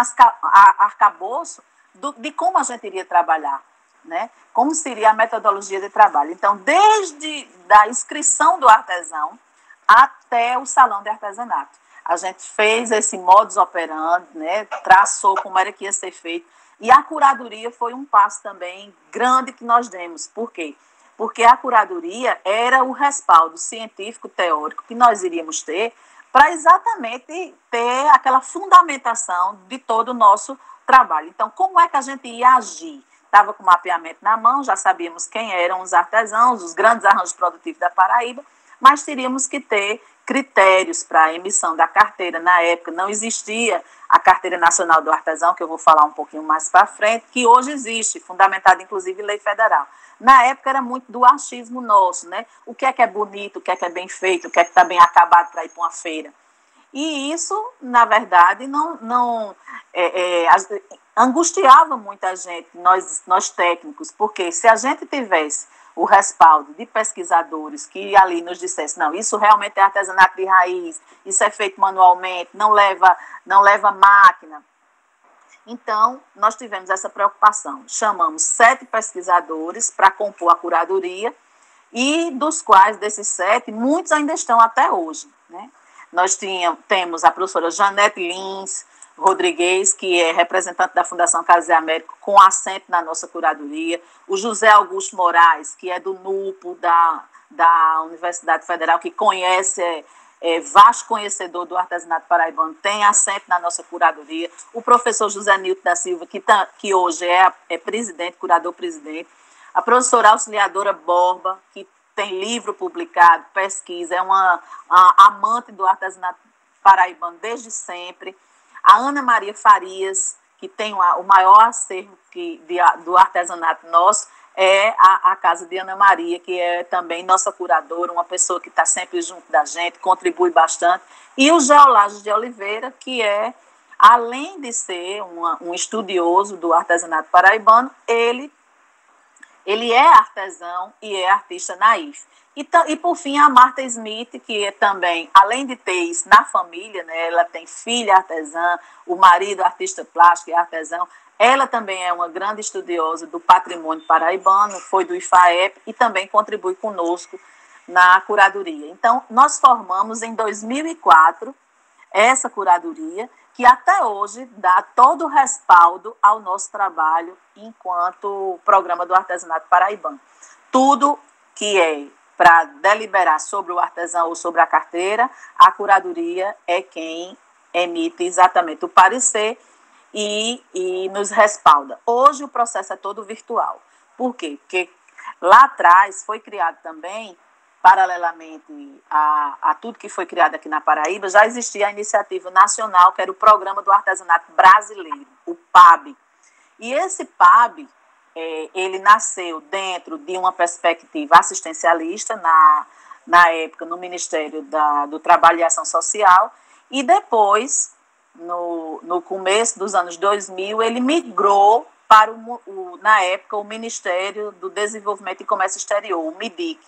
arcabouço do, de como a gente iria trabalhar, né? como seria a metodologia de trabalho. Então, desde da inscrição do artesão até o salão de artesanato. A gente fez esse modus operandi, né? traçou como era que ia ser feito, e a curadoria foi um passo também grande que nós demos. Por quê? Porque a curadoria era o respaldo científico, teórico que nós iríamos ter para exatamente ter aquela fundamentação de todo o nosso trabalho. Então, como é que a gente ia agir? Estava com o mapeamento na mão, já sabíamos quem eram os artesãos, os grandes arranjos produtivos da Paraíba, mas teríamos que ter critérios para a emissão da carteira. Na época não existia a Carteira Nacional do Artesão, que eu vou falar um pouquinho mais para frente, que hoje existe, fundamentada inclusive em lei federal. Na época era muito do achismo nosso, né? O que é que é bonito, o que é que é bem feito, o que é que está bem acabado para ir para uma feira. E isso, na verdade, não, não é, é, angustiava muita gente, nós, nós técnicos, porque se a gente tivesse o respaldo de pesquisadores que ali nos dissessem, não, isso realmente é artesanato de raiz, isso é feito manualmente, não leva, não leva máquina. Então, nós tivemos essa preocupação. Chamamos sete pesquisadores para compor a curadoria, e dos quais, desses sete, muitos ainda estão até hoje. Né? Nós tínhamos, temos a professora Janete Lins Rodrigues, que é representante da Fundação Casa Américo, com assento na nossa curadoria, o José Augusto Moraes, que é do NUPO, da, da Universidade Federal, que conhece é, é, vasto conhecedor do artesanato paraibano, tem assento na nossa curadoria, o professor José Nilton da Silva, que, tá, que hoje é, é presidente, curador-presidente, a professora auxiliadora Borba, que tem livro publicado, pesquisa, é uma, uma amante do artesanato paraibano desde sempre, a Ana Maria Farias, que tem o maior acervo que, de, do artesanato nosso, é a, a, Casa de Ana Maria, que é também nossa curadora, uma pessoa que está sempre junto da gente, contribui bastante. E o Geolage de Oliveira, que é, além de ser uma, um estudioso do artesanato paraibano, ele, ele é artesão e é artista naif. E, e, por fim, a Marta Smith, que é também, além de ter isso na família, né, ela tem filha artesã, o marido artista plástico e artesão, ela também é uma grande estudiosa do patrimônio paraibano, foi do IFAEP e também contribui conosco na curadoria. Então, nós formamos em 2004 essa curadoria, que até hoje dá todo o respaldo ao nosso trabalho enquanto programa do artesanato paraibano. Tudo que é para deliberar sobre o artesão ou sobre a carteira, a curadoria é quem emite exatamente o parecer e, e nos respalda. Hoje o processo é todo virtual. Por quê? Porque lá atrás foi criado também, paralelamente a, a tudo que foi criado aqui na Paraíba, já existia a iniciativa nacional, que era o Programa do Artesanato Brasileiro, o PAB. E esse PAB, é, ele nasceu dentro de uma perspectiva assistencialista, na, na época no Ministério da, do Trabalho e Ação Social, e depois, no, no começo dos anos 2000, ele migrou para, o, o, na época, o Ministério do Desenvolvimento e Comércio Exterior, o MIDIC.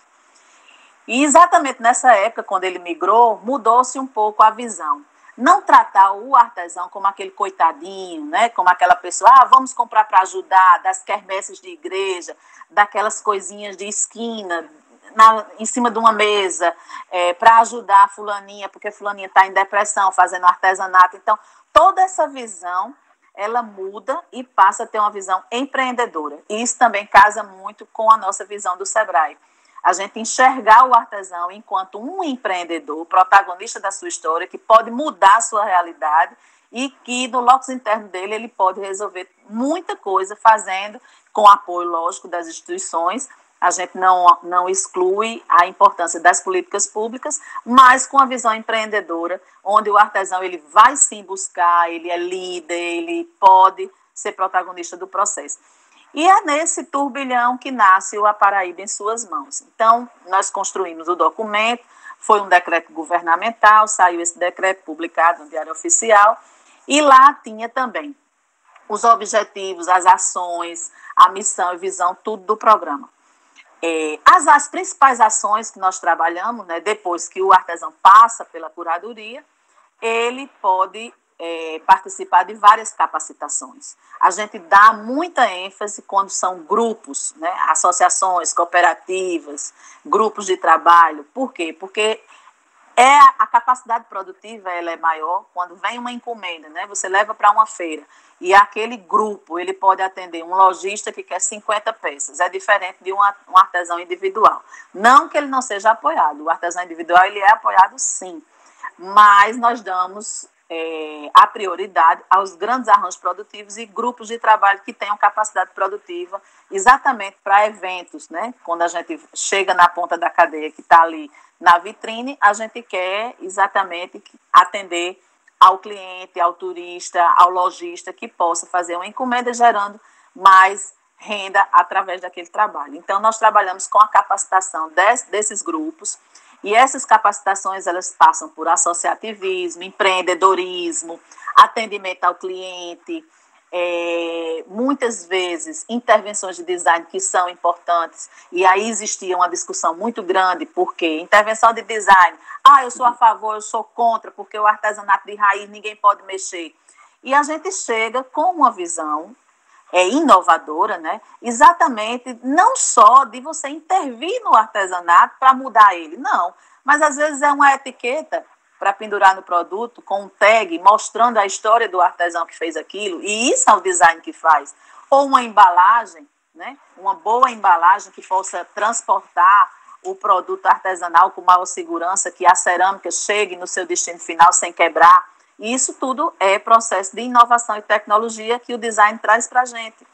E exatamente nessa época, quando ele migrou, mudou-se um pouco a visão não tratar o artesão como aquele coitadinho, né? Como aquela pessoa, ah, vamos comprar para ajudar, das quermesses de igreja, daquelas coisinhas de esquina, na, em cima de uma mesa, é, para ajudar a fulaninha, porque a fulaninha está em depressão, fazendo artesanato. Então, toda essa visão, ela muda e passa a ter uma visão empreendedora. E isso também casa muito com a nossa visão do SEBRAE a gente enxergar o artesão enquanto um empreendedor, protagonista da sua história, que pode mudar a sua realidade e que no locus interno dele ele pode resolver muita coisa fazendo com apoio lógico das instituições. A gente não, não exclui a importância das políticas públicas, mas com a visão empreendedora, onde o artesão ele vai sim buscar, ele é líder, ele pode ser protagonista do processo. E é nesse turbilhão que nasce o Aparaíba em suas mãos. Então, nós construímos o documento, foi um decreto governamental, saiu esse decreto publicado no Diário Oficial, e lá tinha também os objetivos, as ações, a missão e visão, tudo do programa. É, as, as principais ações que nós trabalhamos, né, depois que o artesão passa pela curadoria, ele pode é, participar de várias capacitações. A gente dá muita ênfase quando são grupos, né, associações, cooperativas, grupos de trabalho. Por quê? Porque é a capacidade produtiva ela é maior quando vem uma encomenda, né? Você leva para uma feira e aquele grupo ele pode atender um lojista que quer 50 peças. É diferente de um artesão individual. Não que ele não seja apoiado. O artesão individual ele é apoiado sim, mas nós damos é, a prioridade aos grandes arranjos produtivos e grupos de trabalho que tenham capacidade produtiva exatamente para eventos, né? Quando a gente chega na ponta da cadeia que está ali na vitrine, a gente quer exatamente atender ao cliente, ao turista, ao lojista que possa fazer uma encomenda gerando mais renda através daquele trabalho. Então, nós trabalhamos com a capacitação desse, desses grupos, e essas capacitações elas passam por associativismo, empreendedorismo, atendimento ao cliente, é, muitas vezes intervenções de design que são importantes, e aí existia uma discussão muito grande, porque intervenção de design, ah, eu sou a favor, eu sou contra, porque o artesanato de raiz ninguém pode mexer. E a gente chega com uma visão é, inovadora, né? exatamente não só de você intervir no artesanato para mudar ele, não, mas às vezes é uma etiqueta para pendurar no produto com um tag mostrando a história do artesão que fez aquilo, e isso é o design que faz. Ou uma embalagem, né? uma boa embalagem que possa transportar o produto artesanal com maior segurança, que a cerâmica chegue no seu destino final sem quebrar. Isso tudo é processo de inovação e tecnologia que o design traz para a gente.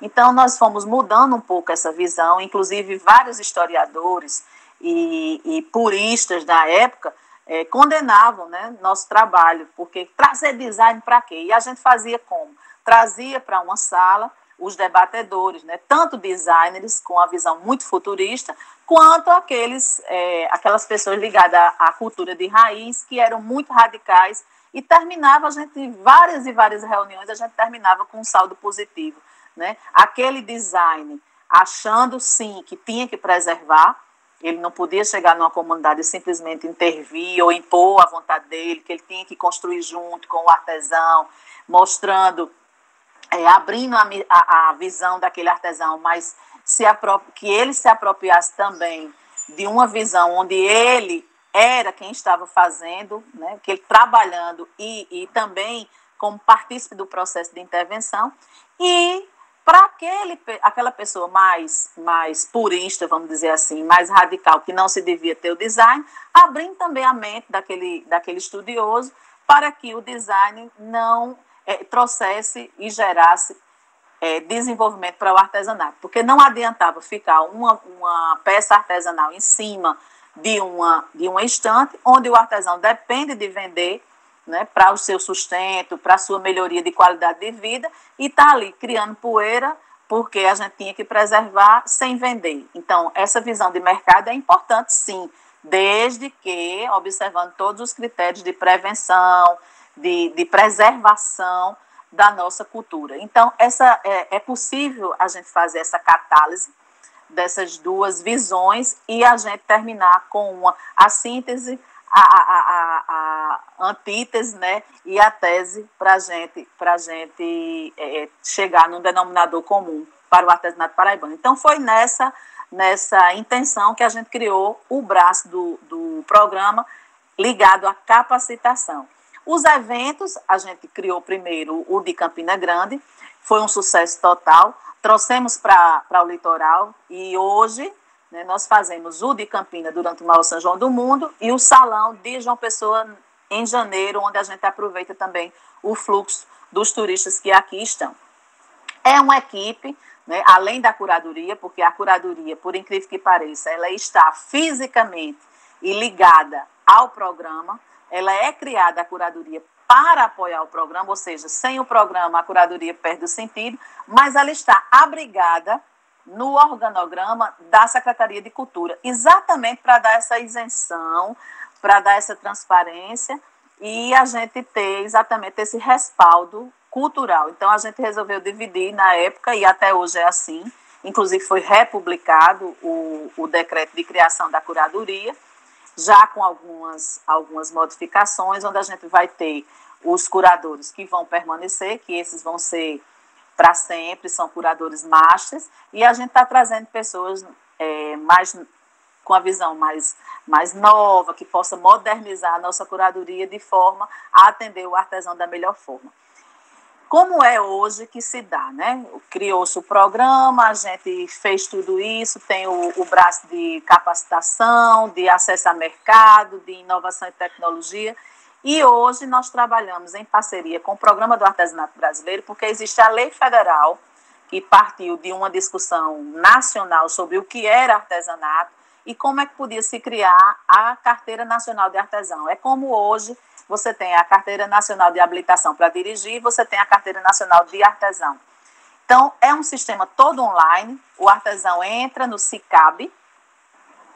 Então, nós fomos mudando um pouco essa visão, inclusive vários historiadores e, e puristas da época é, condenavam né, nosso trabalho, porque trazer design para quê? E a gente fazia como? Trazia para uma sala os debatedores, né, tanto designers com a visão muito futurista, quanto aqueles, é, aquelas pessoas ligadas à cultura de raiz, que eram muito radicais e terminava a gente várias e várias reuniões a gente terminava com um saldo positivo, né? Aquele design achando sim que tinha que preservar, ele não podia chegar numa comunidade e simplesmente intervir ou impor a vontade dele, que ele tinha que construir junto com o artesão, mostrando, é, abrindo a, a, a, visão daquele artesão, mas se que ele se apropriasse também de uma visão onde ele era quem estava fazendo, né, que ele trabalhando e, e também como partícipe do processo de intervenção, e para aquele aquela pessoa mais mais purista, vamos dizer assim, mais radical, que não se devia ter o design, abrindo também a mente daquele daquele estudioso para que o design não é, trouxesse e gerasse é, desenvolvimento para o artesanato, porque não adiantava ficar uma, uma peça artesanal em cima de uma, de uma estante, onde o artesão depende de vender né, para o seu sustento, para a sua melhoria de qualidade de vida, e está ali criando poeira, porque a gente tinha que preservar sem vender. Então, essa visão de mercado é importante, sim, desde que observando todos os critérios de prevenção, de, de preservação da nossa cultura. Então, essa é, é possível a gente fazer essa catálise dessas duas visões e a gente terminar com uma a síntese, a, a, a, a antítese, né, e a tese para gente, pra gente é, chegar num denominador comum para o artesanato paraibano. Então foi nessa nessa intenção que a gente criou o braço do, do programa ligado à capacitação. Os eventos, a gente criou primeiro o de Campina Grande, foi um sucesso total trouxemos para o litoral e hoje né, nós fazemos o de Campina durante o maior São João do Mundo e o salão de João Pessoa em janeiro, onde a gente aproveita também o fluxo dos turistas que aqui estão. É uma equipe, né, além da curadoria, porque a curadoria, por incrível que pareça, ela está fisicamente e ligada ao programa, ela é criada a curadoria para apoiar o programa, ou seja, sem o programa a curadoria perde o sentido, mas ela está abrigada no organograma da Secretaria de Cultura, exatamente para dar essa isenção, para dar essa transparência e a gente ter exatamente esse respaldo cultural. Então a gente resolveu dividir na época e até hoje é assim. Inclusive foi republicado o, o decreto de criação da curadoria já com algumas, algumas modificações, onde a gente vai ter os curadores que vão permanecer, que esses vão ser para sempre, são curadores masters, e a gente está trazendo pessoas é, mais com a visão mais, mais nova, que possa modernizar a nossa curadoria de forma a atender o artesão da melhor forma como é hoje que se dá, né? Criou-se o programa, a gente fez tudo isso, tem o, o, braço de capacitação, de acesso a mercado, de inovação e tecnologia. E hoje nós trabalhamos em parceria com o Programa do Artesanato Brasileiro, porque existe a lei federal que partiu de uma discussão nacional sobre o que era artesanato e como é que podia se criar a Carteira Nacional de Artesão. É como hoje você tem a Carteira Nacional de Habilitação para dirigir, você tem a Carteira Nacional de Artesão. Então, é um sistema todo online, o artesão entra no SICAB,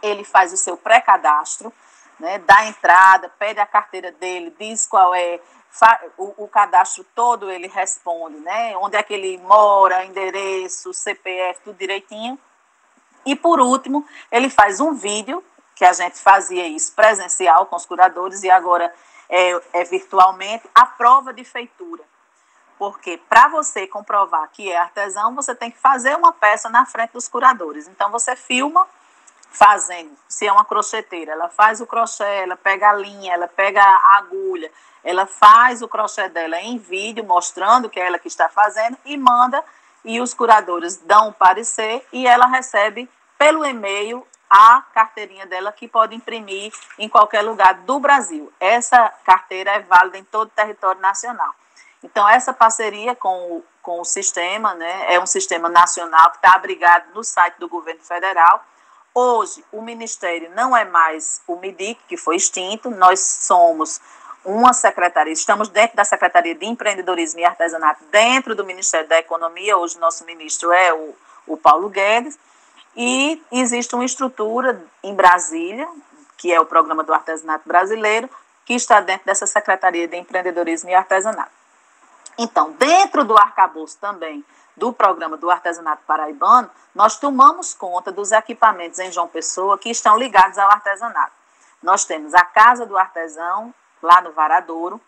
ele faz o seu pré-cadastro, né, dá entrada, pede a carteira dele, diz qual é, o, o, cadastro todo ele responde, né, onde é que ele mora, endereço, CPF, tudo direitinho. E, por último, ele faz um vídeo, que a gente fazia isso presencial com os curadores, e agora é, é virtualmente, a prova de feitura. Porque para você comprovar que é artesão, você tem que fazer uma peça na frente dos curadores. Então você filma fazendo, se é uma crocheteira, ela faz o crochê, ela pega a linha, ela pega a agulha, ela faz o crochê dela em vídeo, mostrando que é ela que está fazendo e manda, e os curadores dão um parecer e ela recebe pelo e-mail a carteirinha dela que pode imprimir em qualquer lugar do Brasil. Essa carteira é válida em todo o território nacional. Então, essa parceria com o, com o sistema, né, é um sistema nacional que está abrigado no site do governo federal. Hoje, o Ministério não é mais o MIDIC, que foi extinto, nós somos uma secretaria, estamos dentro da Secretaria de Empreendedorismo e Artesanato, dentro do Ministério da Economia, hoje nosso ministro é o, o Paulo Guedes, e existe uma estrutura em Brasília, que é o Programa do Artesanato Brasileiro, que está dentro dessa Secretaria de Empreendedorismo e Artesanato. Então, dentro do arcabouço também do programa do artesanato paraibano, nós tomamos conta dos equipamentos em João Pessoa que estão ligados ao artesanato. Nós temos a Casa do Artesão, lá no Varadouro,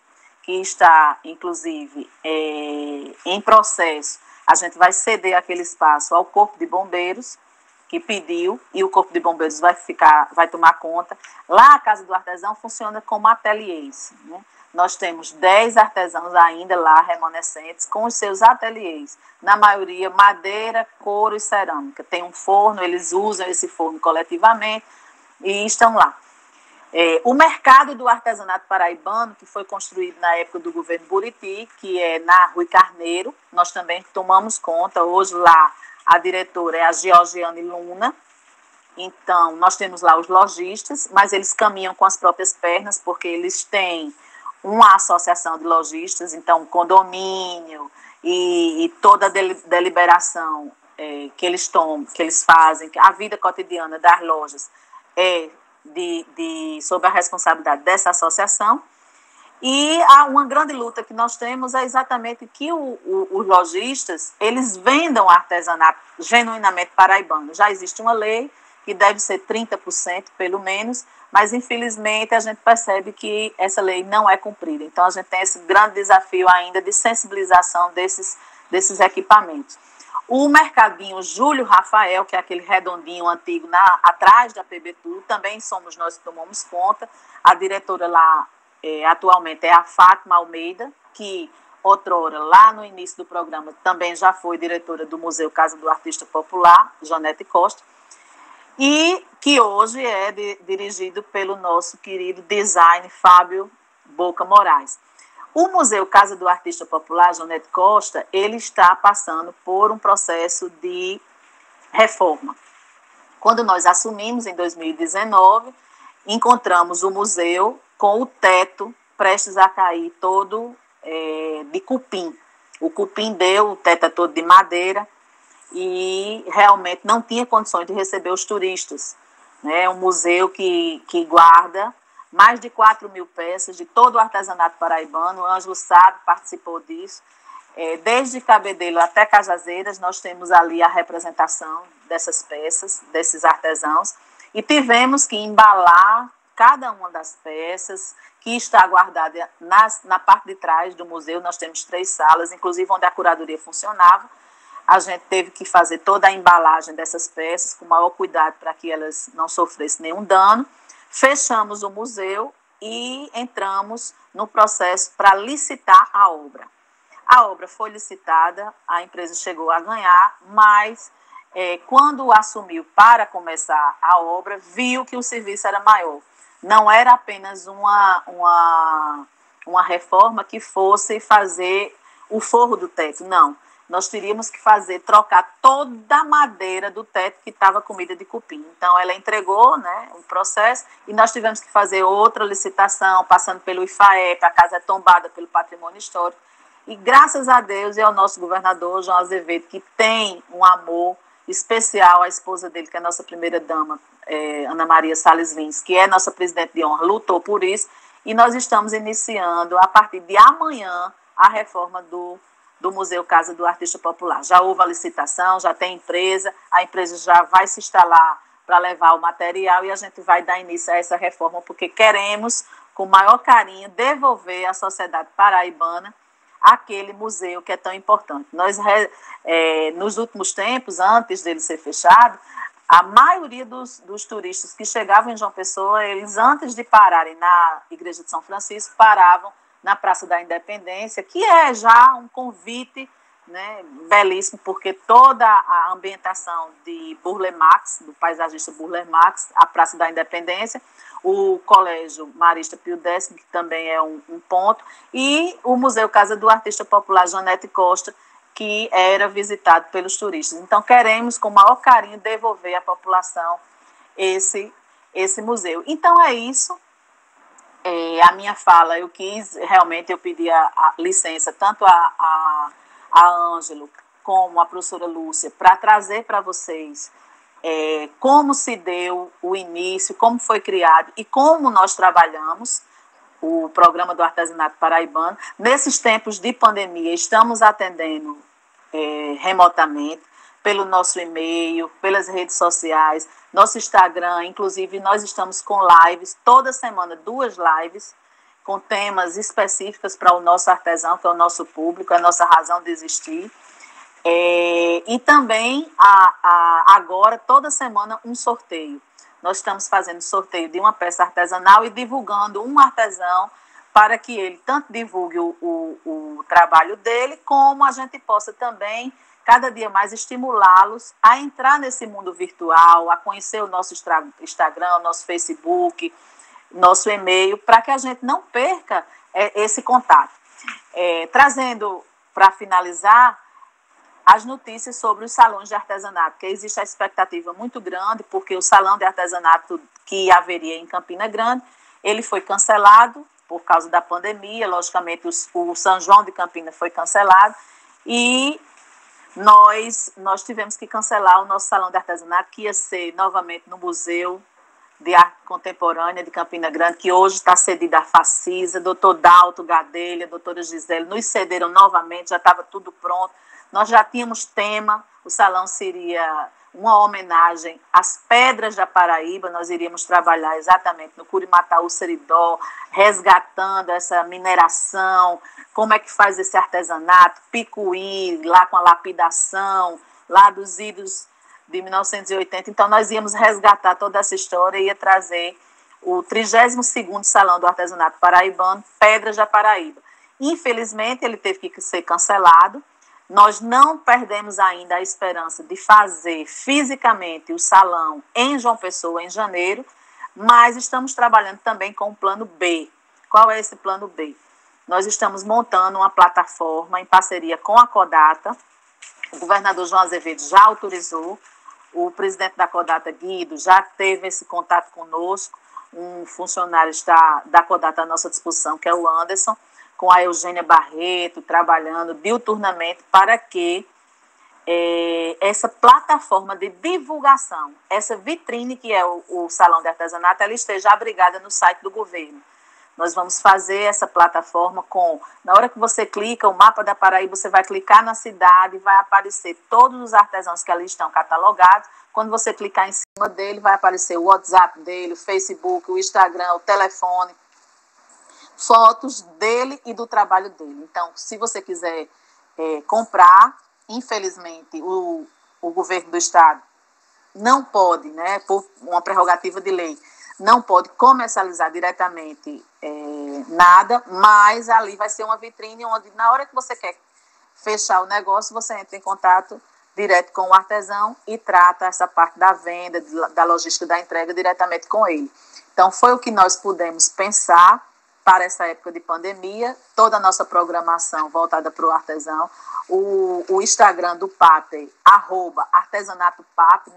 que está, inclusive, é, em processo. A gente vai ceder aquele espaço ao Corpo de Bombeiros, que pediu, e o Corpo de Bombeiros vai ficar, vai tomar conta. Lá a Casa do Artesão funciona como ateliês. Né? Nós temos 10 artesãos ainda lá, remanescentes, com os seus ateliês. Na maioria, madeira, couro e cerâmica. Tem um forno, eles usam esse forno coletivamente e estão lá. É, o mercado do artesanato paraibano, que foi construído na época do governo Buriti, que é na Rui Carneiro, nós também tomamos conta. Hoje lá a diretora é a Georgiane Luna. Então, nós temos lá os lojistas, mas eles caminham com as próprias pernas, porque eles têm uma associação de lojistas, então condomínio e, e toda a deliberação é, que eles tomam, que eles fazem, a vida cotidiana das lojas é de, de, sob a responsabilidade dessa associação. E há uma grande luta que nós temos é exatamente que o, o, os lojistas eles vendam artesanato genuinamente paraibano. Já existe uma lei que deve ser 30% pelo menos, mas infelizmente a gente percebe que essa lei não é cumprida. Então a gente tem esse grande desafio ainda de sensibilização desses, desses equipamentos. O mercadinho Júlio Rafael, que é aquele redondinho antigo na, atrás da PBTU, também somos nós que tomamos conta. A diretora lá é, atualmente é a Fátima Almeida, que outrora, lá no início do programa, também já foi diretora do Museu Casa do Artista Popular, Janete Costa e que hoje é de, dirigido pelo nosso querido design Fábio Boca Moraes. O Museu Casa do Artista Popular, Jonete Costa, ele está passando por um processo de reforma. Quando nós assumimos em 2019, encontramos o museu com o teto prestes a cair todo é, de cupim. O cupim deu, o teto é todo de madeira, e realmente não tinha condições de receber os turistas. É um museu que, que guarda mais de 4 mil peças de todo o artesanato paraibano. O Ângelo Sabe participou disso. É, desde Cabedelo até Cajazeiras, nós temos ali a representação dessas peças, desses artesãos, e tivemos que embalar cada uma das peças que está guardada na parte de trás do museu. Nós temos três salas, inclusive onde a curadoria funcionava, a gente teve que fazer toda a embalagem dessas peças com maior cuidado para que elas não sofressem nenhum dano. Fechamos o museu e entramos no processo para licitar a obra. A obra foi licitada, a empresa chegou a ganhar, mas é, quando assumiu para começar a obra, viu que o serviço era maior. Não era apenas uma, uma, uma reforma que fosse fazer o forro do teto, não nós teríamos que fazer, trocar toda a madeira do teto que estava comida de cupim. Então, ela entregou né, o processo e nós tivemos que fazer outra licitação, passando pelo IFAEP, a casa é tombada pelo patrimônio histórico. E graças a Deus e ao nosso governador, João Azevedo, que tem um amor especial à esposa dele, que é a nossa primeira-dama, é, Ana Maria Salles Lins, que é nossa presidente de honra, lutou por isso. E nós estamos iniciando, a partir de amanhã, a reforma do do Museu Casa do Artista Popular. Já houve a licitação, já tem empresa, a empresa já vai se instalar para levar o material e a gente vai dar início a essa reforma, porque queremos, com maior carinho, devolver à sociedade paraibana aquele museu que é tão importante. Nós, é, nos últimos tempos, antes dele ser fechado, a maioria dos, dos, turistas que chegavam em João Pessoa, eles antes de pararem na Igreja de São Francisco, paravam na Praça da Independência, que é já um convite né, belíssimo, porque toda a ambientação de Burle Marx, do paisagista Burle Marx, a Praça da Independência, o Colégio Marista Pio X, que também é um, um ponto, e o Museu Casa do Artista Popular Janete Costa, que era visitado pelos turistas. Então, queremos, com o maior carinho, devolver à população esse, esse museu. Então, é isso. É, a minha fala, eu quis, realmente, eu pedi a, a licença, tanto a, a, a Ângelo como a professora Lúcia, para trazer para vocês é, como se deu o início, como foi criado e como nós trabalhamos o programa do artesanato paraibano. Nesses tempos de pandemia, estamos atendendo é, remotamente, pelo nosso e-mail, pelas redes sociais, nosso Instagram, inclusive nós estamos com lives, toda semana duas lives, com temas específicos para o nosso artesão, que é o nosso público, a nossa razão de existir. É, e também, a, a, agora, toda semana, um sorteio. Nós estamos fazendo sorteio de uma peça artesanal e divulgando um artesão para que ele tanto divulgue o, o, o trabalho dele, como a gente possa também, cada dia mais, estimulá-los a entrar nesse mundo virtual, a conhecer o nosso Instagram, nosso Facebook, nosso e-mail, para que a gente não perca é, esse contato. É, trazendo, para finalizar, as notícias sobre os salões de artesanato, que existe a expectativa muito grande, porque o salão de artesanato que haveria em Campina Grande, ele foi cancelado por causa da pandemia, logicamente os, o São João de Campina foi cancelado. E nós nós tivemos que cancelar o nosso salão de artesanato que ia ser novamente no Museu de Arte Contemporânea de Campina Grande, que hoje está cedido à Facisa, doutor Dalto Gadelha, doutora Gisele, nos cederam novamente, já estava tudo pronto. Nós já tínhamos tema, o salão seria uma homenagem às pedras da Paraíba, nós iríamos trabalhar exatamente no Curimataú Seridó, resgatando essa mineração, como é que faz esse artesanato, picuí, lá com a lapidação, lá dos idos de 1980. Então, nós íamos resgatar toda essa história e ia trazer o 32º Salão do Artesanato Paraibano, Pedras da Paraíba. Infelizmente, ele teve que ser cancelado, nós não perdemos ainda a esperança de fazer fisicamente o salão em João Pessoa em janeiro, mas estamos trabalhando também com o plano B. Qual é esse plano B? Nós estamos montando uma plataforma em parceria com a Codata. O governador João Azevedo já autorizou, o presidente da Codata, Guido, já teve esse contato conosco. Um funcionário está da Codata à nossa disposição, que é o Anderson com a Eugênia Barreto, trabalhando diuturnamente para que é, essa plataforma de divulgação, essa vitrine que é o, o, Salão de Artesanato, ela esteja abrigada no site do governo. Nós vamos fazer essa plataforma com, na hora que você clica, o mapa da Paraíba, você vai clicar na cidade, vai aparecer todos os artesãos que ali estão catalogados. Quando você clicar em cima dele, vai aparecer o WhatsApp dele, o Facebook, o Instagram, o telefone, fotos dele e do trabalho dele. Então, se você quiser é, comprar, infelizmente, o, o governo do estado não pode, né, por uma prerrogativa de lei, não pode comercializar diretamente é, nada, mas ali vai ser uma vitrine onde, na hora que você quer fechar o negócio, você entra em contato direto com o artesão e trata essa parte da venda, da logística da entrega diretamente com ele. Então, foi o que nós pudemos pensar para essa época de pandemia, toda a nossa programação voltada para o artesão. O, o Instagram do PAP, arroba artesanato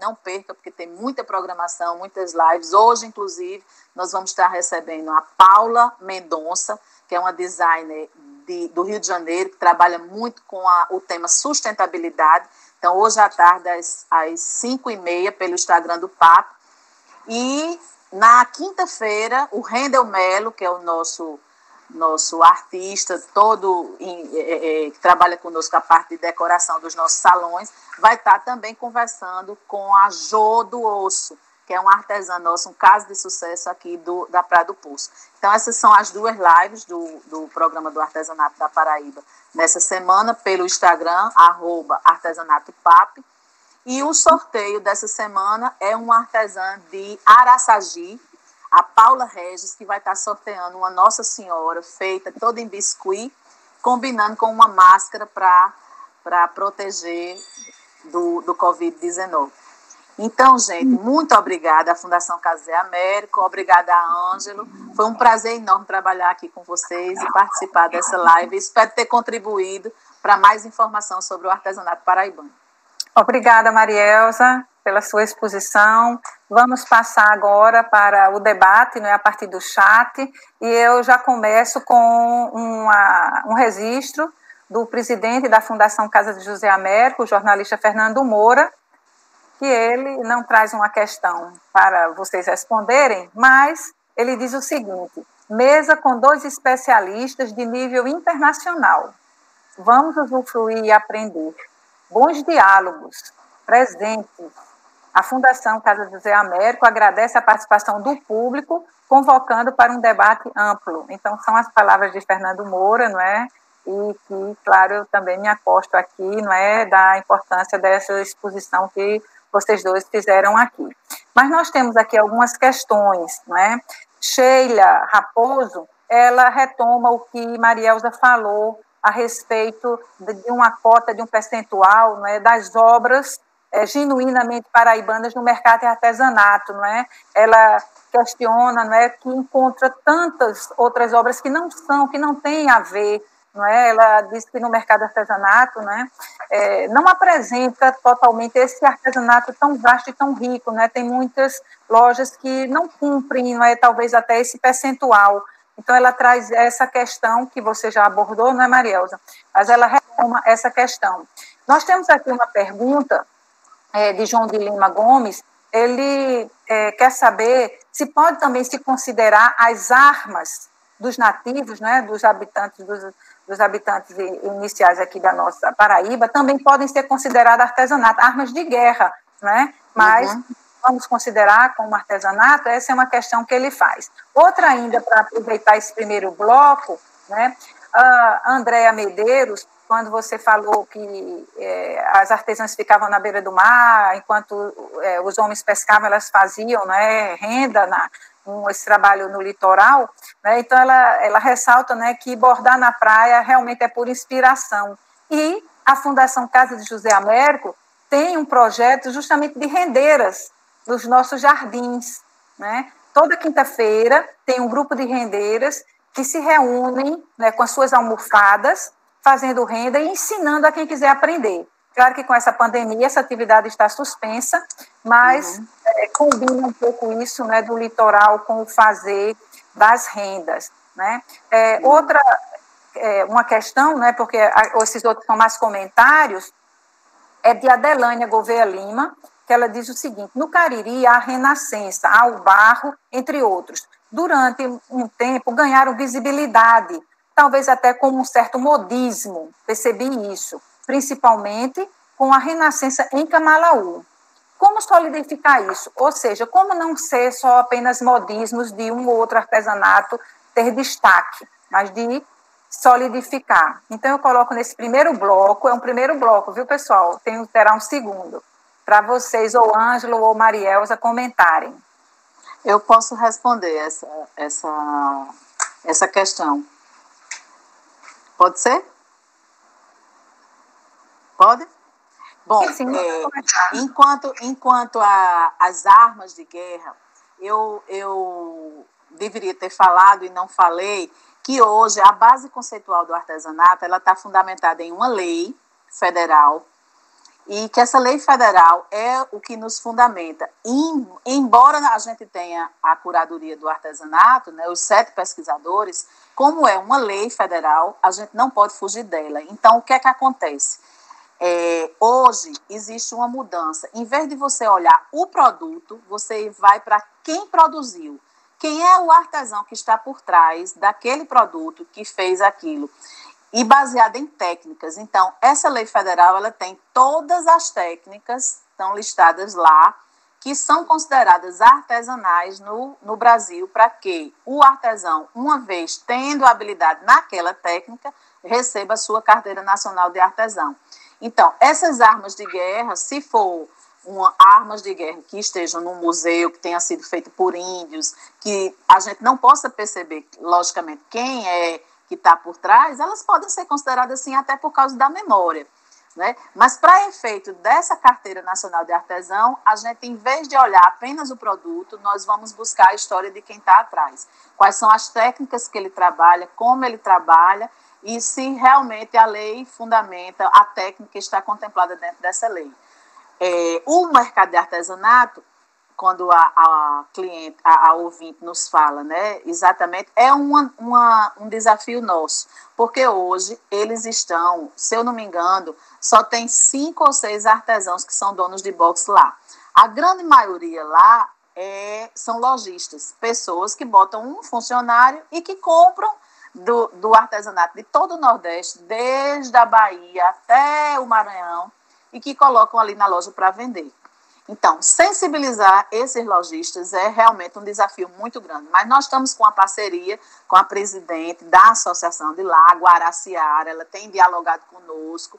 não perca, porque tem muita programação, muitas lives. Hoje, inclusive, nós vamos estar recebendo a Paula Mendonça, que é uma designer de, do Rio de Janeiro, que trabalha muito com a, o tema sustentabilidade. Então, hoje à tarde, às, às 5 e meia, pelo Instagram do PAP. E na quinta-feira, o Rendel Melo, que é o nosso nosso artista, todo é, é, que trabalha conosco a parte de decoração dos nossos salões, vai estar também conversando com a Jo do Osso, que é um artesã nosso, um caso de sucesso aqui do, da Praia do Poço. Então, essas são as duas lives do, do programa do Artesanato da Paraíba nessa semana, pelo Instagram, arroba artesanatopap. E o sorteio dessa semana é um artesã de Araçagi, a Paula Regis, que vai estar sorteando uma Nossa Senhora feita toda em biscuit, combinando com uma máscara para proteger do, do Covid-19. Então, gente, muito obrigada à Fundação Casé Américo, obrigada a Ângelo. Foi um prazer enorme trabalhar aqui com vocês e participar dessa live. Espero ter contribuído para mais informação sobre o artesanato paraibano. Obrigada, Marielza, pela sua exposição. Vamos passar agora para o debate, né, a partir do chat, e eu já começo com uma, um registro do presidente da Fundação Casa de José Américo, o jornalista Fernando Moura, que ele não traz uma questão para vocês responderem, mas ele diz o seguinte: mesa com dois especialistas de nível internacional. Vamos usufruir e aprender. Bons diálogos, presentes. A Fundação Casa José Américo agradece a participação do público, convocando para um debate amplo. Então, são as palavras de Fernando Moura, não é? E que, claro, eu também me aposto aqui, não é? Da importância dessa exposição que vocês dois fizeram aqui. Mas nós temos aqui algumas questões, né? Sheila Raposo, ela retoma o que Marielza falou a respeito de uma cota, de um percentual né, das obras é, genuinamente paraibanas no mercado de artesanato. Não é? Ela questiona não é, que encontra tantas outras obras que não são, que não têm a ver não é? Ela diz que no mercado artesanato, né, é, não apresenta totalmente esse artesanato tão vasto e tão rico, né? Tem muitas lojas que não cumprem, não é, talvez até esse percentual. Então ela traz essa questão que você já abordou, não é, Marielza? Mas ela retoma essa questão. Nós temos aqui uma pergunta é, de João de Lima Gomes. Ele é, quer saber se pode também se considerar as armas dos nativos, né, dos habitantes dos, dos habitantes iniciais aqui da nossa Paraíba, também podem ser consideradas artesanato, armas de guerra, né? Mas uhum. Vamos considerar como artesanato, essa é uma questão que ele faz. Outra ainda, para aproveitar esse primeiro bloco, né? A Andréa Medeiros, quando você falou que é, as artesãs ficavam na beira do mar, enquanto é, os homens pescavam, elas faziam né, renda na, esse trabalho no litoral, né, então ela, ela ressalta né, que bordar na praia realmente é por inspiração. E a Fundação Casa de José Américo tem um projeto justamente de rendeiras nos nossos jardins. Né? Toda quinta-feira tem um grupo de rendeiras que se reúnem né, com as suas almofadas, fazendo renda e ensinando a quem quiser aprender. Claro que com essa pandemia essa atividade está suspensa, mas uhum. é, combina um pouco isso né, do litoral com o fazer das rendas. Né? É, uhum. Outra, é, uma questão, né, porque esses outros são mais comentários, é de Adelânia Gouveia Lima, que ela diz o seguinte: no Cariri há a renascença, há o barro, entre outros. Durante um tempo ganharam visibilidade, talvez até como um certo modismo, percebi isso principalmente com a renascença em Camalaú. Como solidificar isso? Ou seja, como não ser só apenas modismos de um ou outro artesanato ter destaque, mas de solidificar. Então, eu coloco nesse primeiro bloco, é um primeiro bloco, viu, pessoal? Tem, terá um segundo, para vocês, ou Ângelo ou Marielza, comentarem. Eu posso responder essa, essa, essa questão. Pode ser? Pode? Bom, é, enquanto, enquanto a, as armas de guerra, eu, eu deveria ter falado e não falei que hoje a base conceitual do artesanato ela está fundamentada em uma lei federal e que essa lei federal é o que nos fundamenta. Em, embora a gente tenha a curadoria do artesanato, né, os sete pesquisadores, como é uma lei federal, a gente não pode fugir dela. Então, o que é que acontece? É, hoje existe uma mudança. Em vez de você olhar o produto, você vai para quem produziu. Quem é o artesão que está por trás daquele produto que fez aquilo? E baseado em técnicas. Então, essa lei federal ela tem todas as técnicas, estão listadas lá, que são consideradas artesanais no, no Brasil, para que o artesão, uma vez tendo habilidade naquela técnica, receba a sua carteira nacional de artesão. Então, essas armas de guerra, se for uma, armas de guerra que estejam num museu, que tenha sido feito por índios, que a gente não possa perceber, logicamente, quem é que está por trás, elas podem ser consideradas assim até por causa da memória. Né? Mas, para efeito dessa carteira nacional de artesão, a gente, em vez de olhar apenas o produto, nós vamos buscar a história de quem está atrás. Quais são as técnicas que ele trabalha, como ele trabalha e se realmente a lei fundamenta a técnica que está contemplada dentro dessa lei. É, o mercado de artesanato, quando a, a cliente, a, a, ouvinte nos fala, né, exatamente, é uma, uma, um desafio nosso, porque hoje eles estão, se eu não me engano, só tem cinco ou seis artesãos que são donos de box lá. A grande maioria lá é, são lojistas, pessoas que botam um funcionário e que compram do, do artesanato de todo o Nordeste, desde a Bahia até o Maranhão, e que colocam ali na loja para vender. Então, sensibilizar esses lojistas é realmente um desafio muito grande. Mas nós estamos com a parceria com a presidente da Associação de lá, Guaraciara, ela tem dialogado conosco.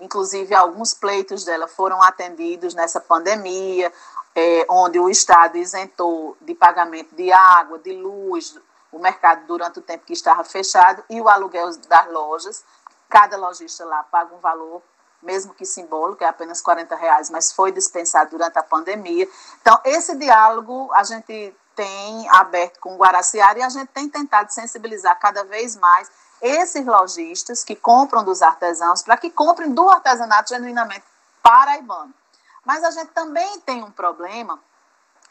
Inclusive, alguns pleitos dela foram atendidos nessa pandemia, é, onde o Estado isentou de pagamento de água, de luz, o mercado durante o tempo que estava fechado e o aluguel das lojas. Cada lojista lá paga um valor mesmo que simbólico, é apenas 40 reais, mas foi dispensado durante a pandemia. Então, esse diálogo a gente tem aberto com o Guaraciara e a gente tem tentado sensibilizar cada vez mais esses lojistas que compram dos artesãos para que comprem do artesanato genuinamente paraibano. Mas a gente também tem um problema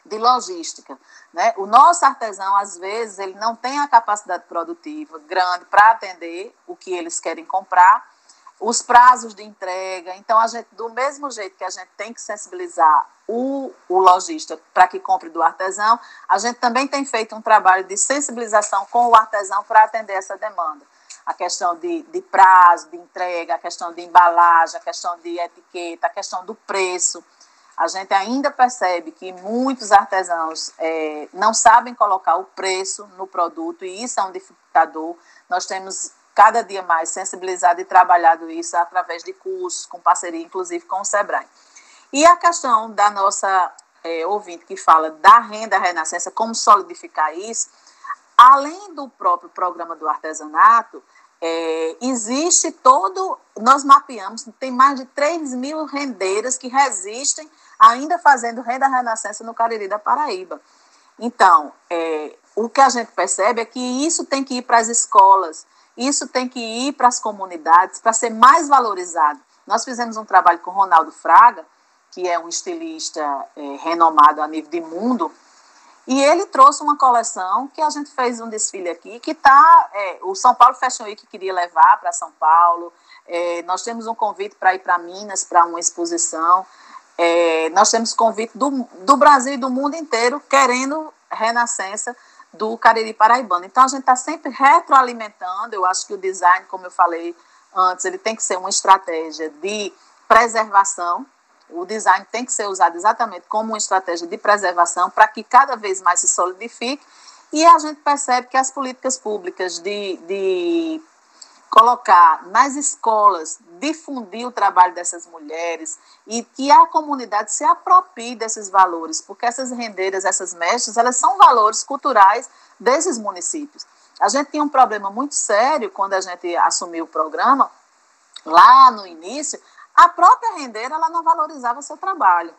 de logística. Né? O nosso artesão, às vezes, ele não tem a capacidade produtiva grande para atender o que eles querem comprar os prazos de entrega. Então, a gente, do mesmo jeito que a gente tem que sensibilizar o, o lojista para que compre do artesão, a gente também tem feito um trabalho de sensibilização com o artesão para atender essa demanda. A questão de, de prazo, de entrega, a questão de embalagem, a questão de etiqueta, a questão do preço. A gente ainda percebe que muitos artesãos é, não sabem colocar o preço no produto e isso é um dificultador. Nós temos cada dia mais sensibilizado e trabalhado isso através de cursos, com parceria, inclusive, com o SEBRAE. E a questão da nossa é, ouvinte que fala da renda renascença, como solidificar isso, além do próprio programa do artesanato, é, existe todo, nós mapeamos, tem mais de 3 mil rendeiras que resistem ainda fazendo renda renascença no Cariri da Paraíba. Então, é, o que a gente percebe é que isso tem que ir para as escolas, isso tem que ir para as comunidades para ser mais valorizado. Nós fizemos um trabalho com Ronaldo Fraga, que é um estilista é, renomado a nível de mundo, e ele trouxe uma coleção que a gente fez um desfile aqui, que está. É, o São Paulo Fashion Week queria levar para São Paulo. É, nós temos um convite para ir para Minas para uma exposição. É, nós temos convite do, do Brasil e do mundo inteiro querendo renascença do Cariri Paraibano. Então, a gente está sempre retroalimentando. Eu acho que o design, como eu falei antes, ele tem que ser uma estratégia de preservação. O design tem que ser usado exatamente como uma estratégia de preservação para que cada vez mais se solidifique. E a gente percebe que as políticas públicas de, de colocar nas escolas, difundir o trabalho dessas mulheres e que a comunidade se aproprie desses valores, porque essas rendeiras, essas mestras, elas são valores culturais desses municípios. A gente tinha um problema muito sério quando a gente assumiu o programa, lá no início, a própria rendeira ela não valorizava seu trabalho.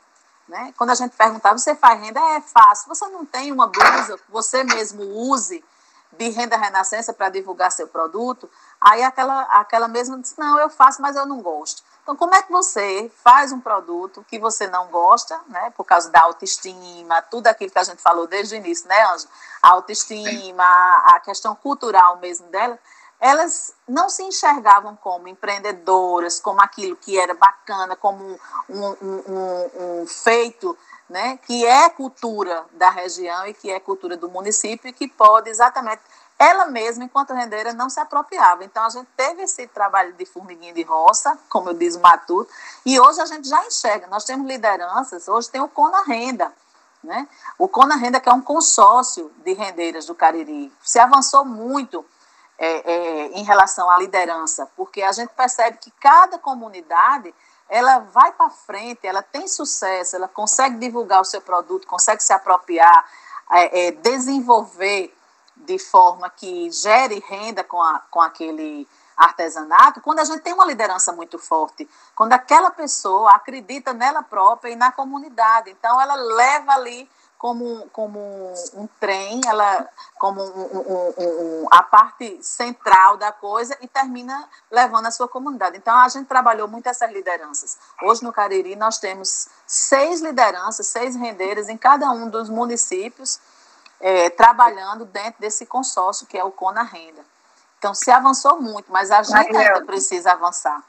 Né? Quando a gente perguntava, você faz renda? É fácil. Você não tem uma blusa você mesmo use de renda renascença para divulgar seu produto? Aí aquela, aquela mesma disse, não, eu faço, mas eu não gosto. Então, como é que você faz um produto que você não gosta, né, por causa da autoestima, tudo aquilo que a gente falou desde o início, né, Ângela? A autoestima, a questão cultural mesmo dela, elas não se enxergavam como empreendedoras, como aquilo que era bacana, como um, um, um, um feito né, que é cultura da região e que é cultura do município e que pode exatamente ela mesma, enquanto rendeira, não se apropriava. Então, a gente teve esse trabalho de formiguinha de roça, como eu diz o Matuto, e hoje a gente já enxerga. Nós temos lideranças, hoje tem o Cona Renda, né? O Cona Renda, que é um consórcio de rendeiras do Cariri, se avançou muito é, é, em relação à liderança, porque a gente percebe que cada comunidade ela vai para frente, ela tem sucesso, ela consegue divulgar o seu produto, consegue se apropriar, é, é, desenvolver de forma que gere renda com, a, com aquele artesanato, quando a gente tem uma liderança muito forte, quando aquela pessoa acredita nela própria e na comunidade. Então, ela leva ali como, como um trem, ela como um, um, um, a parte central da coisa e termina levando a sua comunidade. Então, a gente trabalhou muito essas lideranças. Hoje, no Cariri, nós temos seis lideranças, seis rendeiras em cada um dos municípios, é, trabalhando dentro desse consórcio que é o Cona Renda. Então, se avançou muito, mas a gente Mariel, ainda precisa avançar.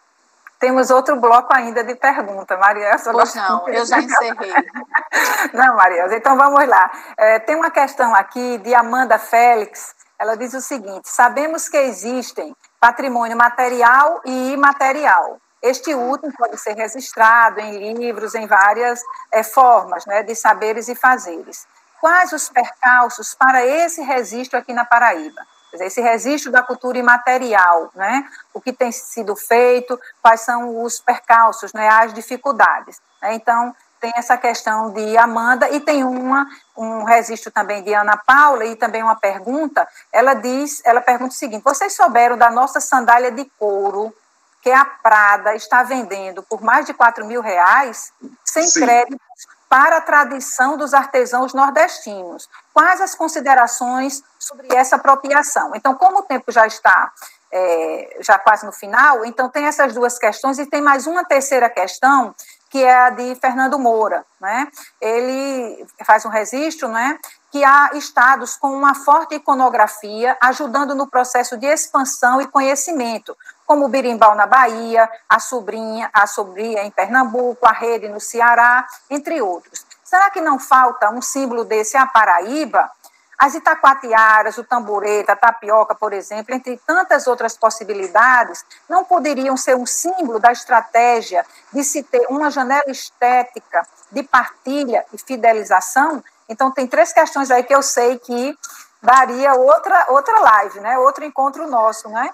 Temos outro bloco ainda de pergunta, Maria. Pois não, eu já encerrei. não, Maria, então vamos lá. É, tem uma questão aqui de Amanda Félix. Ela diz o seguinte: sabemos que existem patrimônio material e imaterial. Este último pode ser registrado em livros, em várias é, formas né, de saberes e fazeres. Quais os percalços para esse registro aqui na Paraíba? Esse registro da cultura imaterial, né? o que tem sido feito, quais são os percalços, né? as dificuldades. Né? Então, tem essa questão de Amanda e tem uma um registro também de Ana Paula e também uma pergunta. Ela diz, ela pergunta o seguinte: vocês souberam da nossa sandália de couro que a Prada está vendendo por mais de 4 mil reais sem Sim. crédito para a tradição dos artesãos nordestinos. Quais as considerações sobre essa apropriação? Então, como o tempo já está é, já quase no final, então tem essas duas questões e tem mais uma terceira questão que é a de Fernando Moura, né? Ele faz um registro, né? Que há estados com uma forte iconografia ajudando no processo de expansão e conhecimento, como o Birimbau na Bahia, a Sobrinha, a Sobrinha em Pernambuco, a Rede no Ceará, entre outros. Será que não falta um símbolo desse à Paraíba? As itaquatiaras, o tamboreta, a tapioca, por exemplo, entre tantas outras possibilidades, não poderiam ser um símbolo da estratégia de se ter uma janela estética de partilha e fidelização? Então, tem três questões aí que eu sei que daria outra, outra live, né? Outro encontro nosso, né?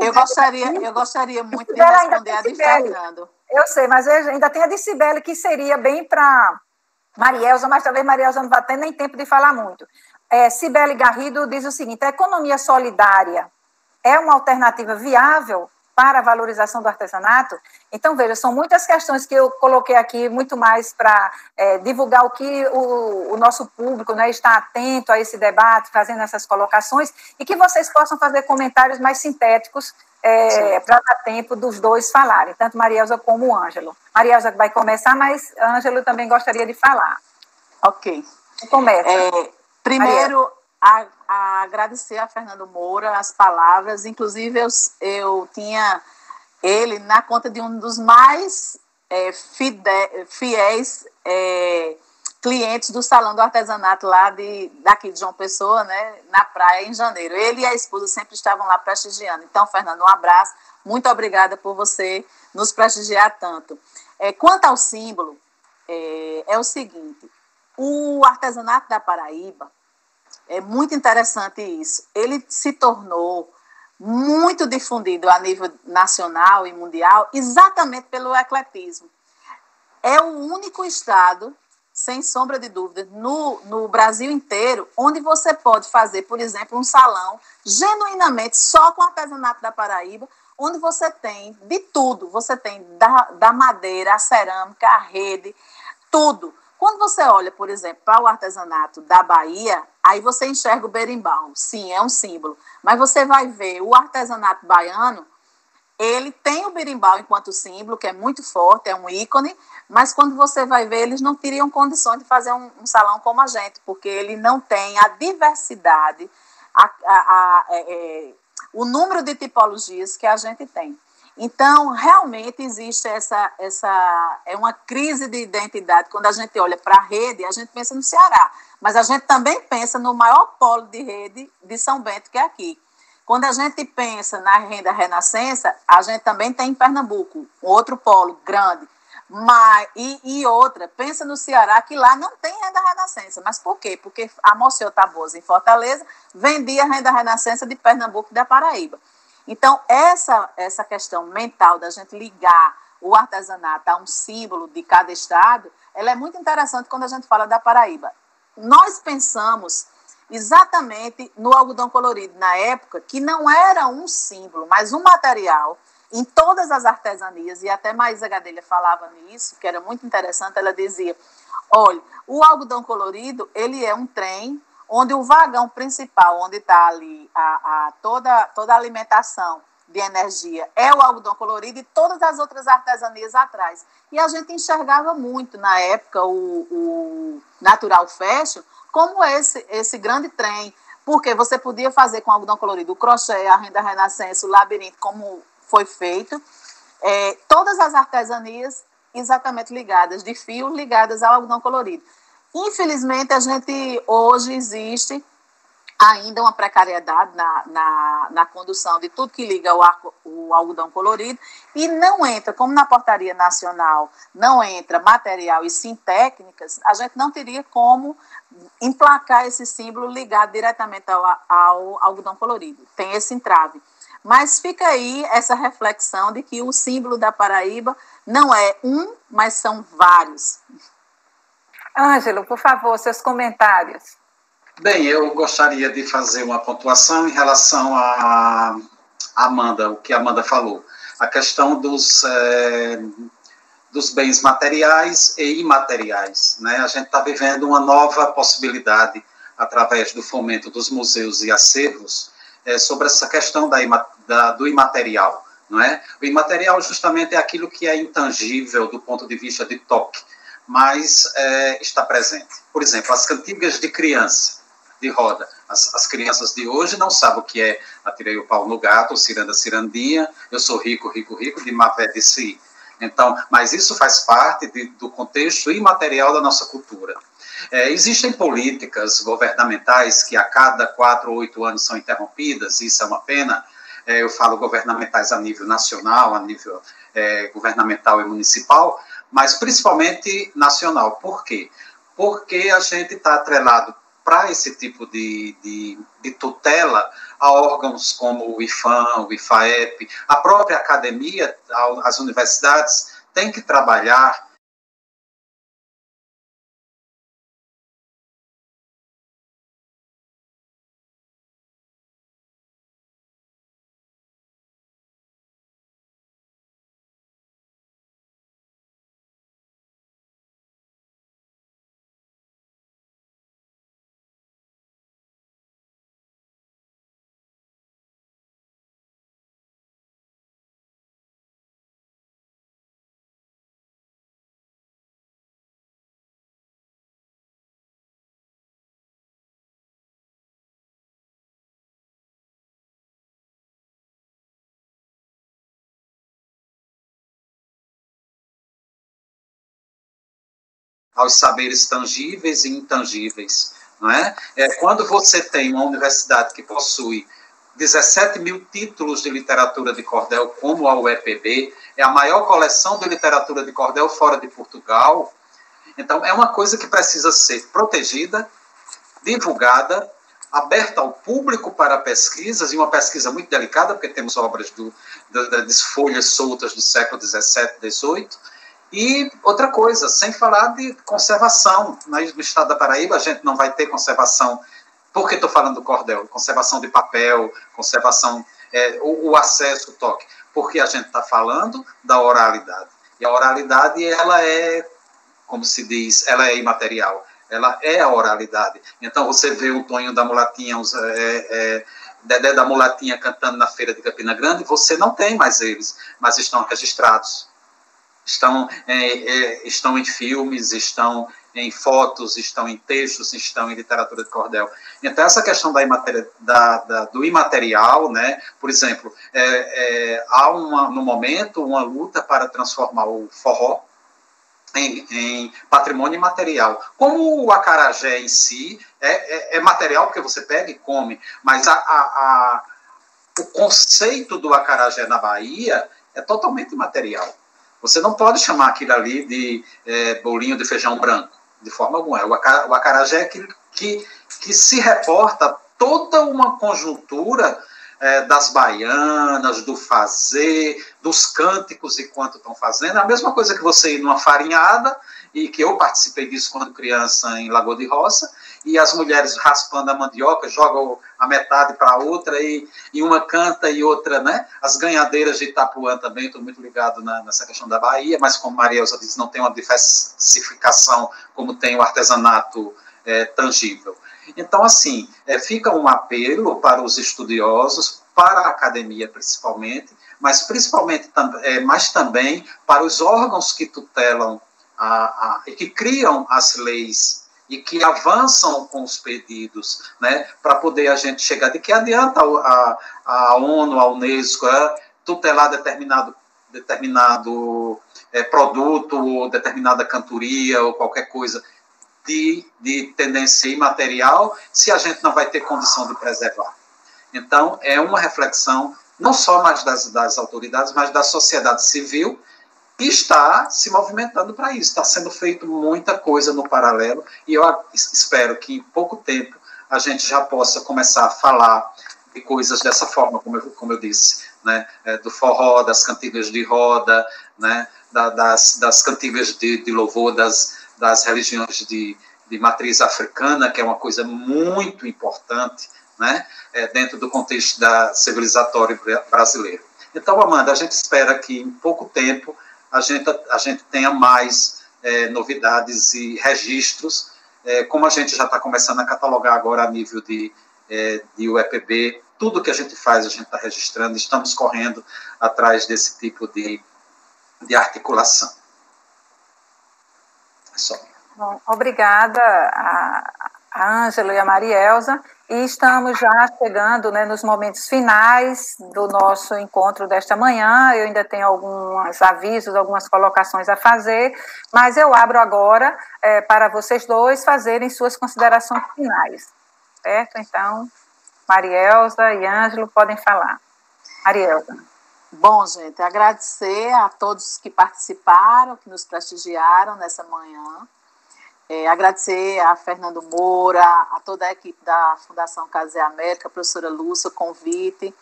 Eu gostaria, eu gostaria muito de responder a de Fernando. Eu sei, mas ainda tem a de Cibele, que seria bem para Marielza, mas talvez Marielza não vá ter nem tempo de falar muito. É, Cibele Garrido diz o seguinte: a economia solidária é uma alternativa viável para a valorização do artesanato? Então, veja, são muitas questões que eu coloquei aqui, muito mais para é, divulgar o que o, o, nosso público né, está atento a esse debate, fazendo essas colocações, e que vocês possam fazer comentários mais sintéticos é, para dar tempo dos dois falarem, tanto Marielza como o Ângelo. Marielza vai começar, mas Ângelo também gostaria de falar. Ok. Começa. É, primeiro, a, a agradecer a Fernando Moura as palavras. Inclusive, eu, eu tinha ele na conta de um dos mais é, fide, fiéis é, clientes do Salão do Artesanato lá de, daqui de João Pessoa, né, na praia, em janeiro. Ele e a esposa sempre estavam lá prestigiando. Então, Fernando, um abraço. Muito obrigada por você nos prestigiar tanto. É, quanto ao símbolo, é, é o seguinte: o artesanato da Paraíba, é muito interessante isso. Ele se tornou muito difundido a nível nacional e mundial exatamente pelo ecletismo. É o único estado, sem sombra de dúvida, no, no Brasil inteiro, onde você pode fazer, por exemplo, um salão genuinamente só com artesanato da Paraíba, onde você tem de tudo. Você tem da, da madeira, a cerâmica, a rede, tudo. Quando você olha, por exemplo, para o artesanato da Bahia, aí você enxerga o berimbau. Sim, é um símbolo. Mas você vai ver o artesanato baiano, ele tem o berimbau enquanto símbolo, que é muito forte, é um ícone, mas quando você vai ver, eles não teriam condições de fazer um, um salão como a gente, porque ele não tem a diversidade, a, a, a, é, é, o número de tipologias que a gente tem. Então, realmente existe essa, essa é uma crise de identidade. Quando a gente olha para a rede, a gente pensa no Ceará, mas a gente também pensa no maior polo de rede de São Bento, que é aqui. Quando a gente pensa na renda renascença, a gente também tem em Pernambuco, outro polo grande. Mas, e, e, outra, pensa no Ceará, que lá não tem renda renascença. Mas por quê? Porque a Moceu Tabosa, em Fortaleza, vendia renda renascença de Pernambuco e da Paraíba. Então, essa, essa questão mental da gente ligar o artesanato a um símbolo de cada estado, ela é muito interessante quando a gente fala da Paraíba. Nós pensamos exatamente no algodão colorido na época, que não era um símbolo, mas um material em todas as artesanias, e até Maísa Gadelha falava nisso, que era muito interessante, ela dizia, olha, o algodão colorido, ele é um trem onde o vagão principal, onde está ali a, a, toda, toda a alimentação de energia, é o algodão colorido e todas as outras artesanias atrás. E a gente enxergava muito, na época, o, o Natural Fashion como esse, esse grande trem, porque você podia fazer com algodão colorido o crochê, a renda renascença, o labirinto, como foi feito, é, todas as artesanias exatamente ligadas, de fios ligadas ao algodão colorido. Infelizmente, a gente hoje existe ainda uma precariedade na, na, na condução de tudo que liga o, arco, o algodão colorido e não entra, como na portaria nacional, não entra material e sim técnicas, a gente não teria como emplacar esse símbolo ligado diretamente ao, ao algodão colorido. Tem esse entrave. Mas fica aí essa reflexão de que o símbolo da Paraíba não é um, mas são vários. Ângelo, por favor, seus comentários. Bem, eu gostaria de fazer uma pontuação em relação a Amanda, o que a Amanda falou. A questão dos, é, dos bens materiais e imateriais. Né? A gente está vivendo uma nova possibilidade através do fomento dos museus e acervos é, sobre essa questão da, da, do imaterial. Não é? O imaterial justamente é aquilo que é intangível do ponto de vista de toque, mas é, está presente. Por exemplo, as cantigas de criança, de roda. As, as, crianças de hoje não sabem o que é atirei o pau no gato, ciranda cirandinha, eu sou rico, rico, rico, de Mavé de si. Então, mas isso faz parte de, do contexto imaterial da nossa cultura. É, existem políticas governamentais que a cada quatro ou oito anos são interrompidas, isso é uma pena. É, eu falo governamentais a nível nacional, a nível é, governamental e municipal, mas principalmente nacional. Por quê? Porque a gente está atrelado para esse tipo de, de, de, tutela a órgãos como o IFAM, o IFAEP, a própria academia, as universidades têm que trabalhar aos saberes tangíveis e intangíveis. Não é? é? Quando você tem uma universidade que possui 17 mil títulos de literatura de cordel, como a UEPB, é a maior coleção de literatura de cordel fora de Portugal. Então, é uma coisa que precisa ser protegida, divulgada, aberta ao público para pesquisas, e uma pesquisa muito delicada, porque temos obras do, das folhas soltas do século XVII, XVIII, e outra coisa, sem falar de conservação. No estado da Paraíba, a gente não vai ter conservação. Por que estou falando do cordel? Conservação de papel, conservação, é, o, o, acesso, o toque. Porque a gente está falando da oralidade. E a oralidade, ela é, como se diz, ela é imaterial. Ela é a oralidade. Então, você vê o Tonho da Mulatinha, os, é, é, Dedé da Mulatinha cantando na feira de Campina Grande, você não tem mais eles, mas estão registrados estão, é, é, estão em filmes, estão em fotos, estão em textos, estão em literatura de cordel. Então, essa questão da, da, da do imaterial, né, por exemplo, é, é, há uma, no momento uma luta para transformar o forró em, em, patrimônio imaterial. Como o acarajé em si é, é, é, material, porque você pega e come, mas a, a, a, o conceito do acarajé na Bahia é totalmente imaterial. Você não pode chamar aquilo ali de é, bolinho de feijão branco, de forma alguma. O, acarajé é aquilo que, que se reporta toda uma conjuntura é, das baianas, do fazer, dos cânticos enquanto estão fazendo. É a mesma coisa que você ir numa farinhada, e que eu participei disso quando criança em Lagoa de Roça, e as mulheres raspando a mandioca, jogam a metade para outra, e, e uma canta e outra, né? As ganhadeiras de Itapuã também, estou muito ligado na, nessa questão da Bahia, mas como Maria Elza disse, não tem uma diversificação como tem o artesanato é, tangível. Então, assim, é, fica um apelo para os estudiosos, para a academia principalmente, mas principalmente é, mas também para os órgãos que tutelam a, a, e que criam as leis e que avançam com os pedidos, né, para poder a gente chegar. De que adianta a, a ONU, a Unesco, é, tutelar determinado, determinado é, produto, ou determinada cantoria, ou qualquer coisa de, de tendência imaterial, se a gente não vai ter condição de preservar. Então, é uma reflexão não só mais das, das autoridades, mas da sociedade civil, que está se movimentando para isso. Está sendo feito muita coisa no paralelo, e eu espero que em pouco tempo a gente já possa começar a falar de coisas dessa forma, como eu, como eu disse, né? É, do forró, das cantigas de roda, né? Da, das, das cantigas de, de louvor, das, das religiões de, de matriz africana, que é uma coisa muito importante, né, é, dentro do contexto da civilizatório brasileiro. Então, Amanda, a gente espera que em pouco tempo a gente, a gente tenha mais é, novidades e registros, é, como a gente já está começando a catalogar agora a nível de, é, de UEPB, tudo que a gente faz a gente está registrando, estamos correndo atrás desse tipo de, de articulação. É só. Bom, obrigada a Ângela e a Marielza. E estamos já chegando né, nos momentos finais do nosso encontro desta manhã. Eu ainda tenho alguns avisos, algumas colocações a fazer, mas eu abro agora é, para vocês dois fazerem suas considerações finais. Certo? Então, Marielza e Ângelo podem falar. Marielza. Bom, gente, agradecer a todos que participaram, que nos prestigiaram nessa manhã. É, agradecer a Fernando Moura, a toda a equipe da Fundação Casé América, a professora Lúcia, o convite,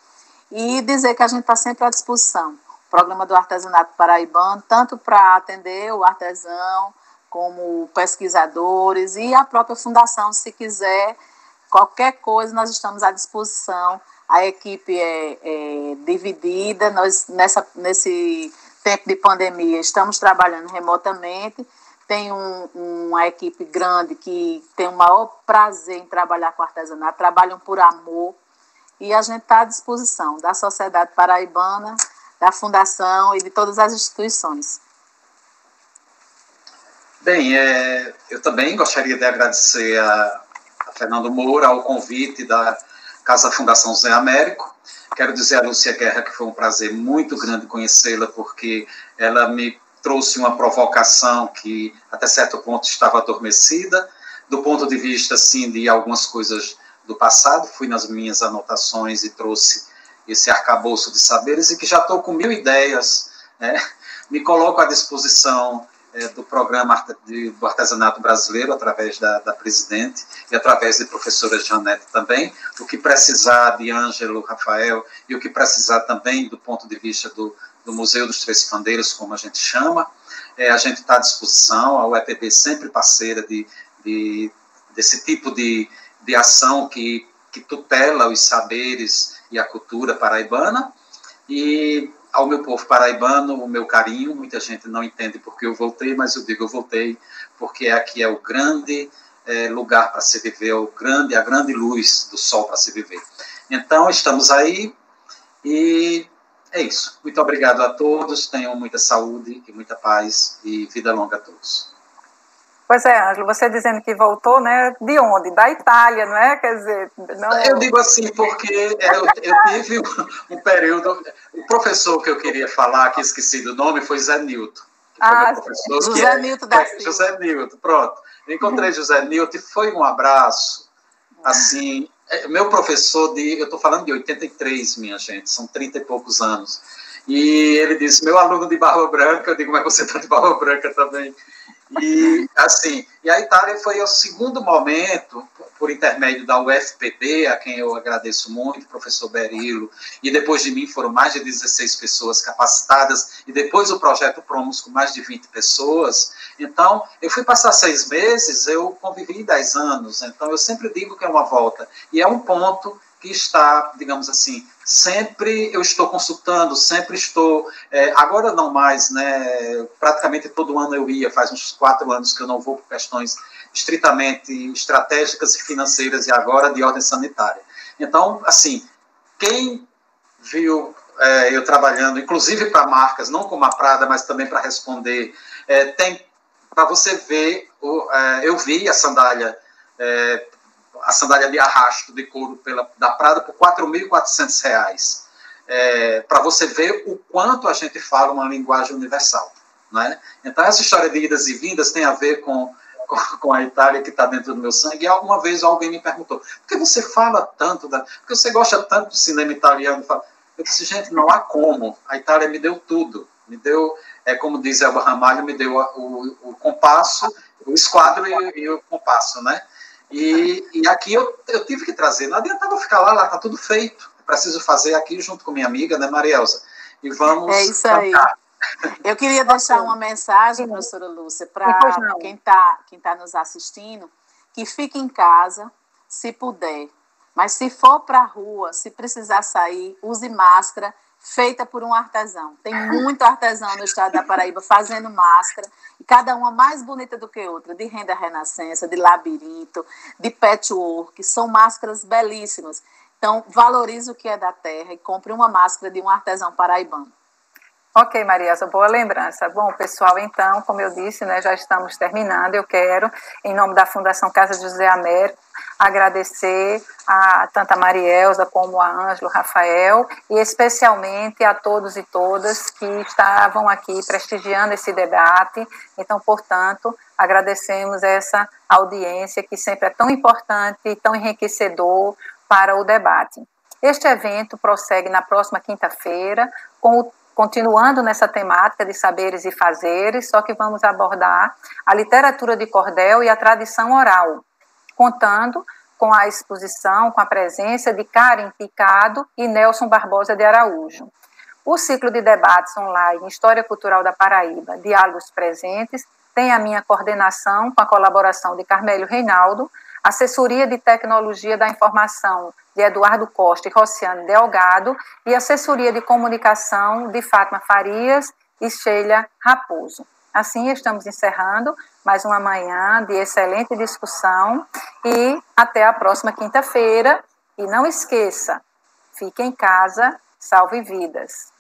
e dizer que a gente está sempre à disposição. O programa do artesanato paraibano, tanto para atender o artesão, como pesquisadores e a própria fundação, se quiser qualquer coisa, nós estamos à disposição. A equipe é, é dividida, nós nessa, nesse tempo de pandemia estamos trabalhando remotamente tem um, uma equipe grande que tem o maior prazer em trabalhar com artesanato, trabalham por amor, e a gente está à disposição da Sociedade Paraibana, da Fundação e de todas as instituições. Bem, é, eu também gostaria de agradecer a, a Fernando Moura ao convite da Casa Fundação Zé Américo. Quero dizer a Lúcia Guerra que foi um prazer muito grande conhecê-la, porque ela me trouxe uma provocação que até certo ponto estava adormecida, do ponto de vista assim de algumas coisas do passado, fui nas minhas anotações e trouxe esse arcabouço de saberes e que já estou com mil ideias, né? me coloco à disposição é, do programa do artesanato brasileiro através da, da, presidente e através de professora Janete também, o que precisar de Ângelo, Rafael e o que precisar também do ponto de vista do, do Museu dos Três Pandeiros, como a gente chama. É, a gente está à disposição, a UEPB sempre parceira de, de desse tipo de, de ação que, que tutela os saberes e a cultura paraibana. E ao meu povo paraibano, o meu carinho, muita gente não entende porque eu voltei, mas eu digo eu voltei porque aqui é o grande é, lugar para se viver, o grande, a grande luz do sol para se viver. Então, estamos aí e é isso. Muito obrigado a todos. Tenham muita saúde e muita paz e vida longa a todos. Pois é, Ângelo, você dizendo que voltou, né? De onde? Da Itália, não é? Quer dizer, não... Eu digo assim porque eu, eu tive um período. O professor que eu queria falar, que esqueci do nome, foi Zé Nilton. Ah, José é, Nilton da Silva. José Nilton, pronto. Eu encontrei José Nilton e foi um abraço, assim, é, meu professor de, eu estou falando de 83, minha gente, são 30 e poucos anos. E ele disse, meu aluno de Barba Branca, eu digo, mas você está de Barba Branca também. E, assim, e a Itália foi o segundo momento, por intermédio da UFPB, a quem eu agradeço muito, professor Berilo, e depois de mim foram mais de 16 pessoas capacitadas, e depois o projeto Promos com mais de 20 pessoas. Então, eu fui passar seis meses, eu convivi 10 anos, então eu sempre digo que é uma volta. E é um ponto que está, digamos assim, sempre eu estou consultando, sempre estou, é, agora não mais, né, praticamente todo ano eu ia, faz uns quatro anos que eu não vou por questões estritamente estratégicas e financeiras e agora de ordem sanitária. Então, assim, quem viu é, eu trabalhando, inclusive para marcas, não como a Prada, mas também para responder, é, tem para você ver, o, é, eu vi a sandália é, a sandália de arrasto de couro pela, da Prada por R$ 4.400. É, para você ver o quanto a gente fala uma linguagem universal. Né? Então, essa história de idas e vindas tem a ver com, com, com a Itália que está dentro do meu sangue. E alguma vez alguém me perguntou: por que você fala tanto? Da, por que você gosta tanto do cinema italiano? Eu disse: gente, não há como. A Itália me deu tudo. Me deu, é como diz Elba Ramalho, me deu o, o, compasso, o esquadro e, e o compasso, né? E, e aqui eu, eu tive que trazer, não adiantava ficar lá, lá está tudo feito. Preciso fazer aqui junto com minha amiga, né, Marielza? E vamos. É isso aí. Eu queria deixar uma mensagem, professora Lúcia, para quem está quem tá nos assistindo, que fique em casa, se puder. Mas se for para a rua, se precisar sair, use máscara feita por um artesão. Tem muito artesão no estado da Paraíba fazendo máscara, e cada uma mais bonita do que outra, de renda renascença, de labirinto, de patchwork, são máscaras belíssimas. Então, valorize o que é da terra e compre uma máscara de um artesão paraibano. Ok, Maria, essa boa lembrança. Bom, pessoal, então, como eu disse, né, já estamos terminando. Eu quero, em nome da Fundação Casa de José Américo, agradecer a tanto a Marielza como a Ângelo Rafael e especialmente a todos e todas que estavam aqui prestigiando esse debate. Então, portanto, agradecemos essa audiência que sempre é tão importante e tão enriquecedor para o debate. Este evento prossegue na próxima quinta-feira com o continuando nessa temática de saberes e fazeres, só que vamos abordar a literatura de cordel e a tradição oral, contando com a exposição, com a presença de Karen Picado e Nelson Barbosa de Araújo. O ciclo de debates online História Cultural da Paraíba, Diálogos Presentes, tem a minha coordenação com a colaboração de Carmélio Reinaldo, assessoria de tecnologia da informação de Eduardo Costa e Rociane Delgado, e assessoria de comunicação de Fátima Farias e Sheila Raposo. Assim, estamos encerrando mais uma manhã de excelente discussão e até a próxima quinta-feira. E não esqueça, fique em casa, salve vidas.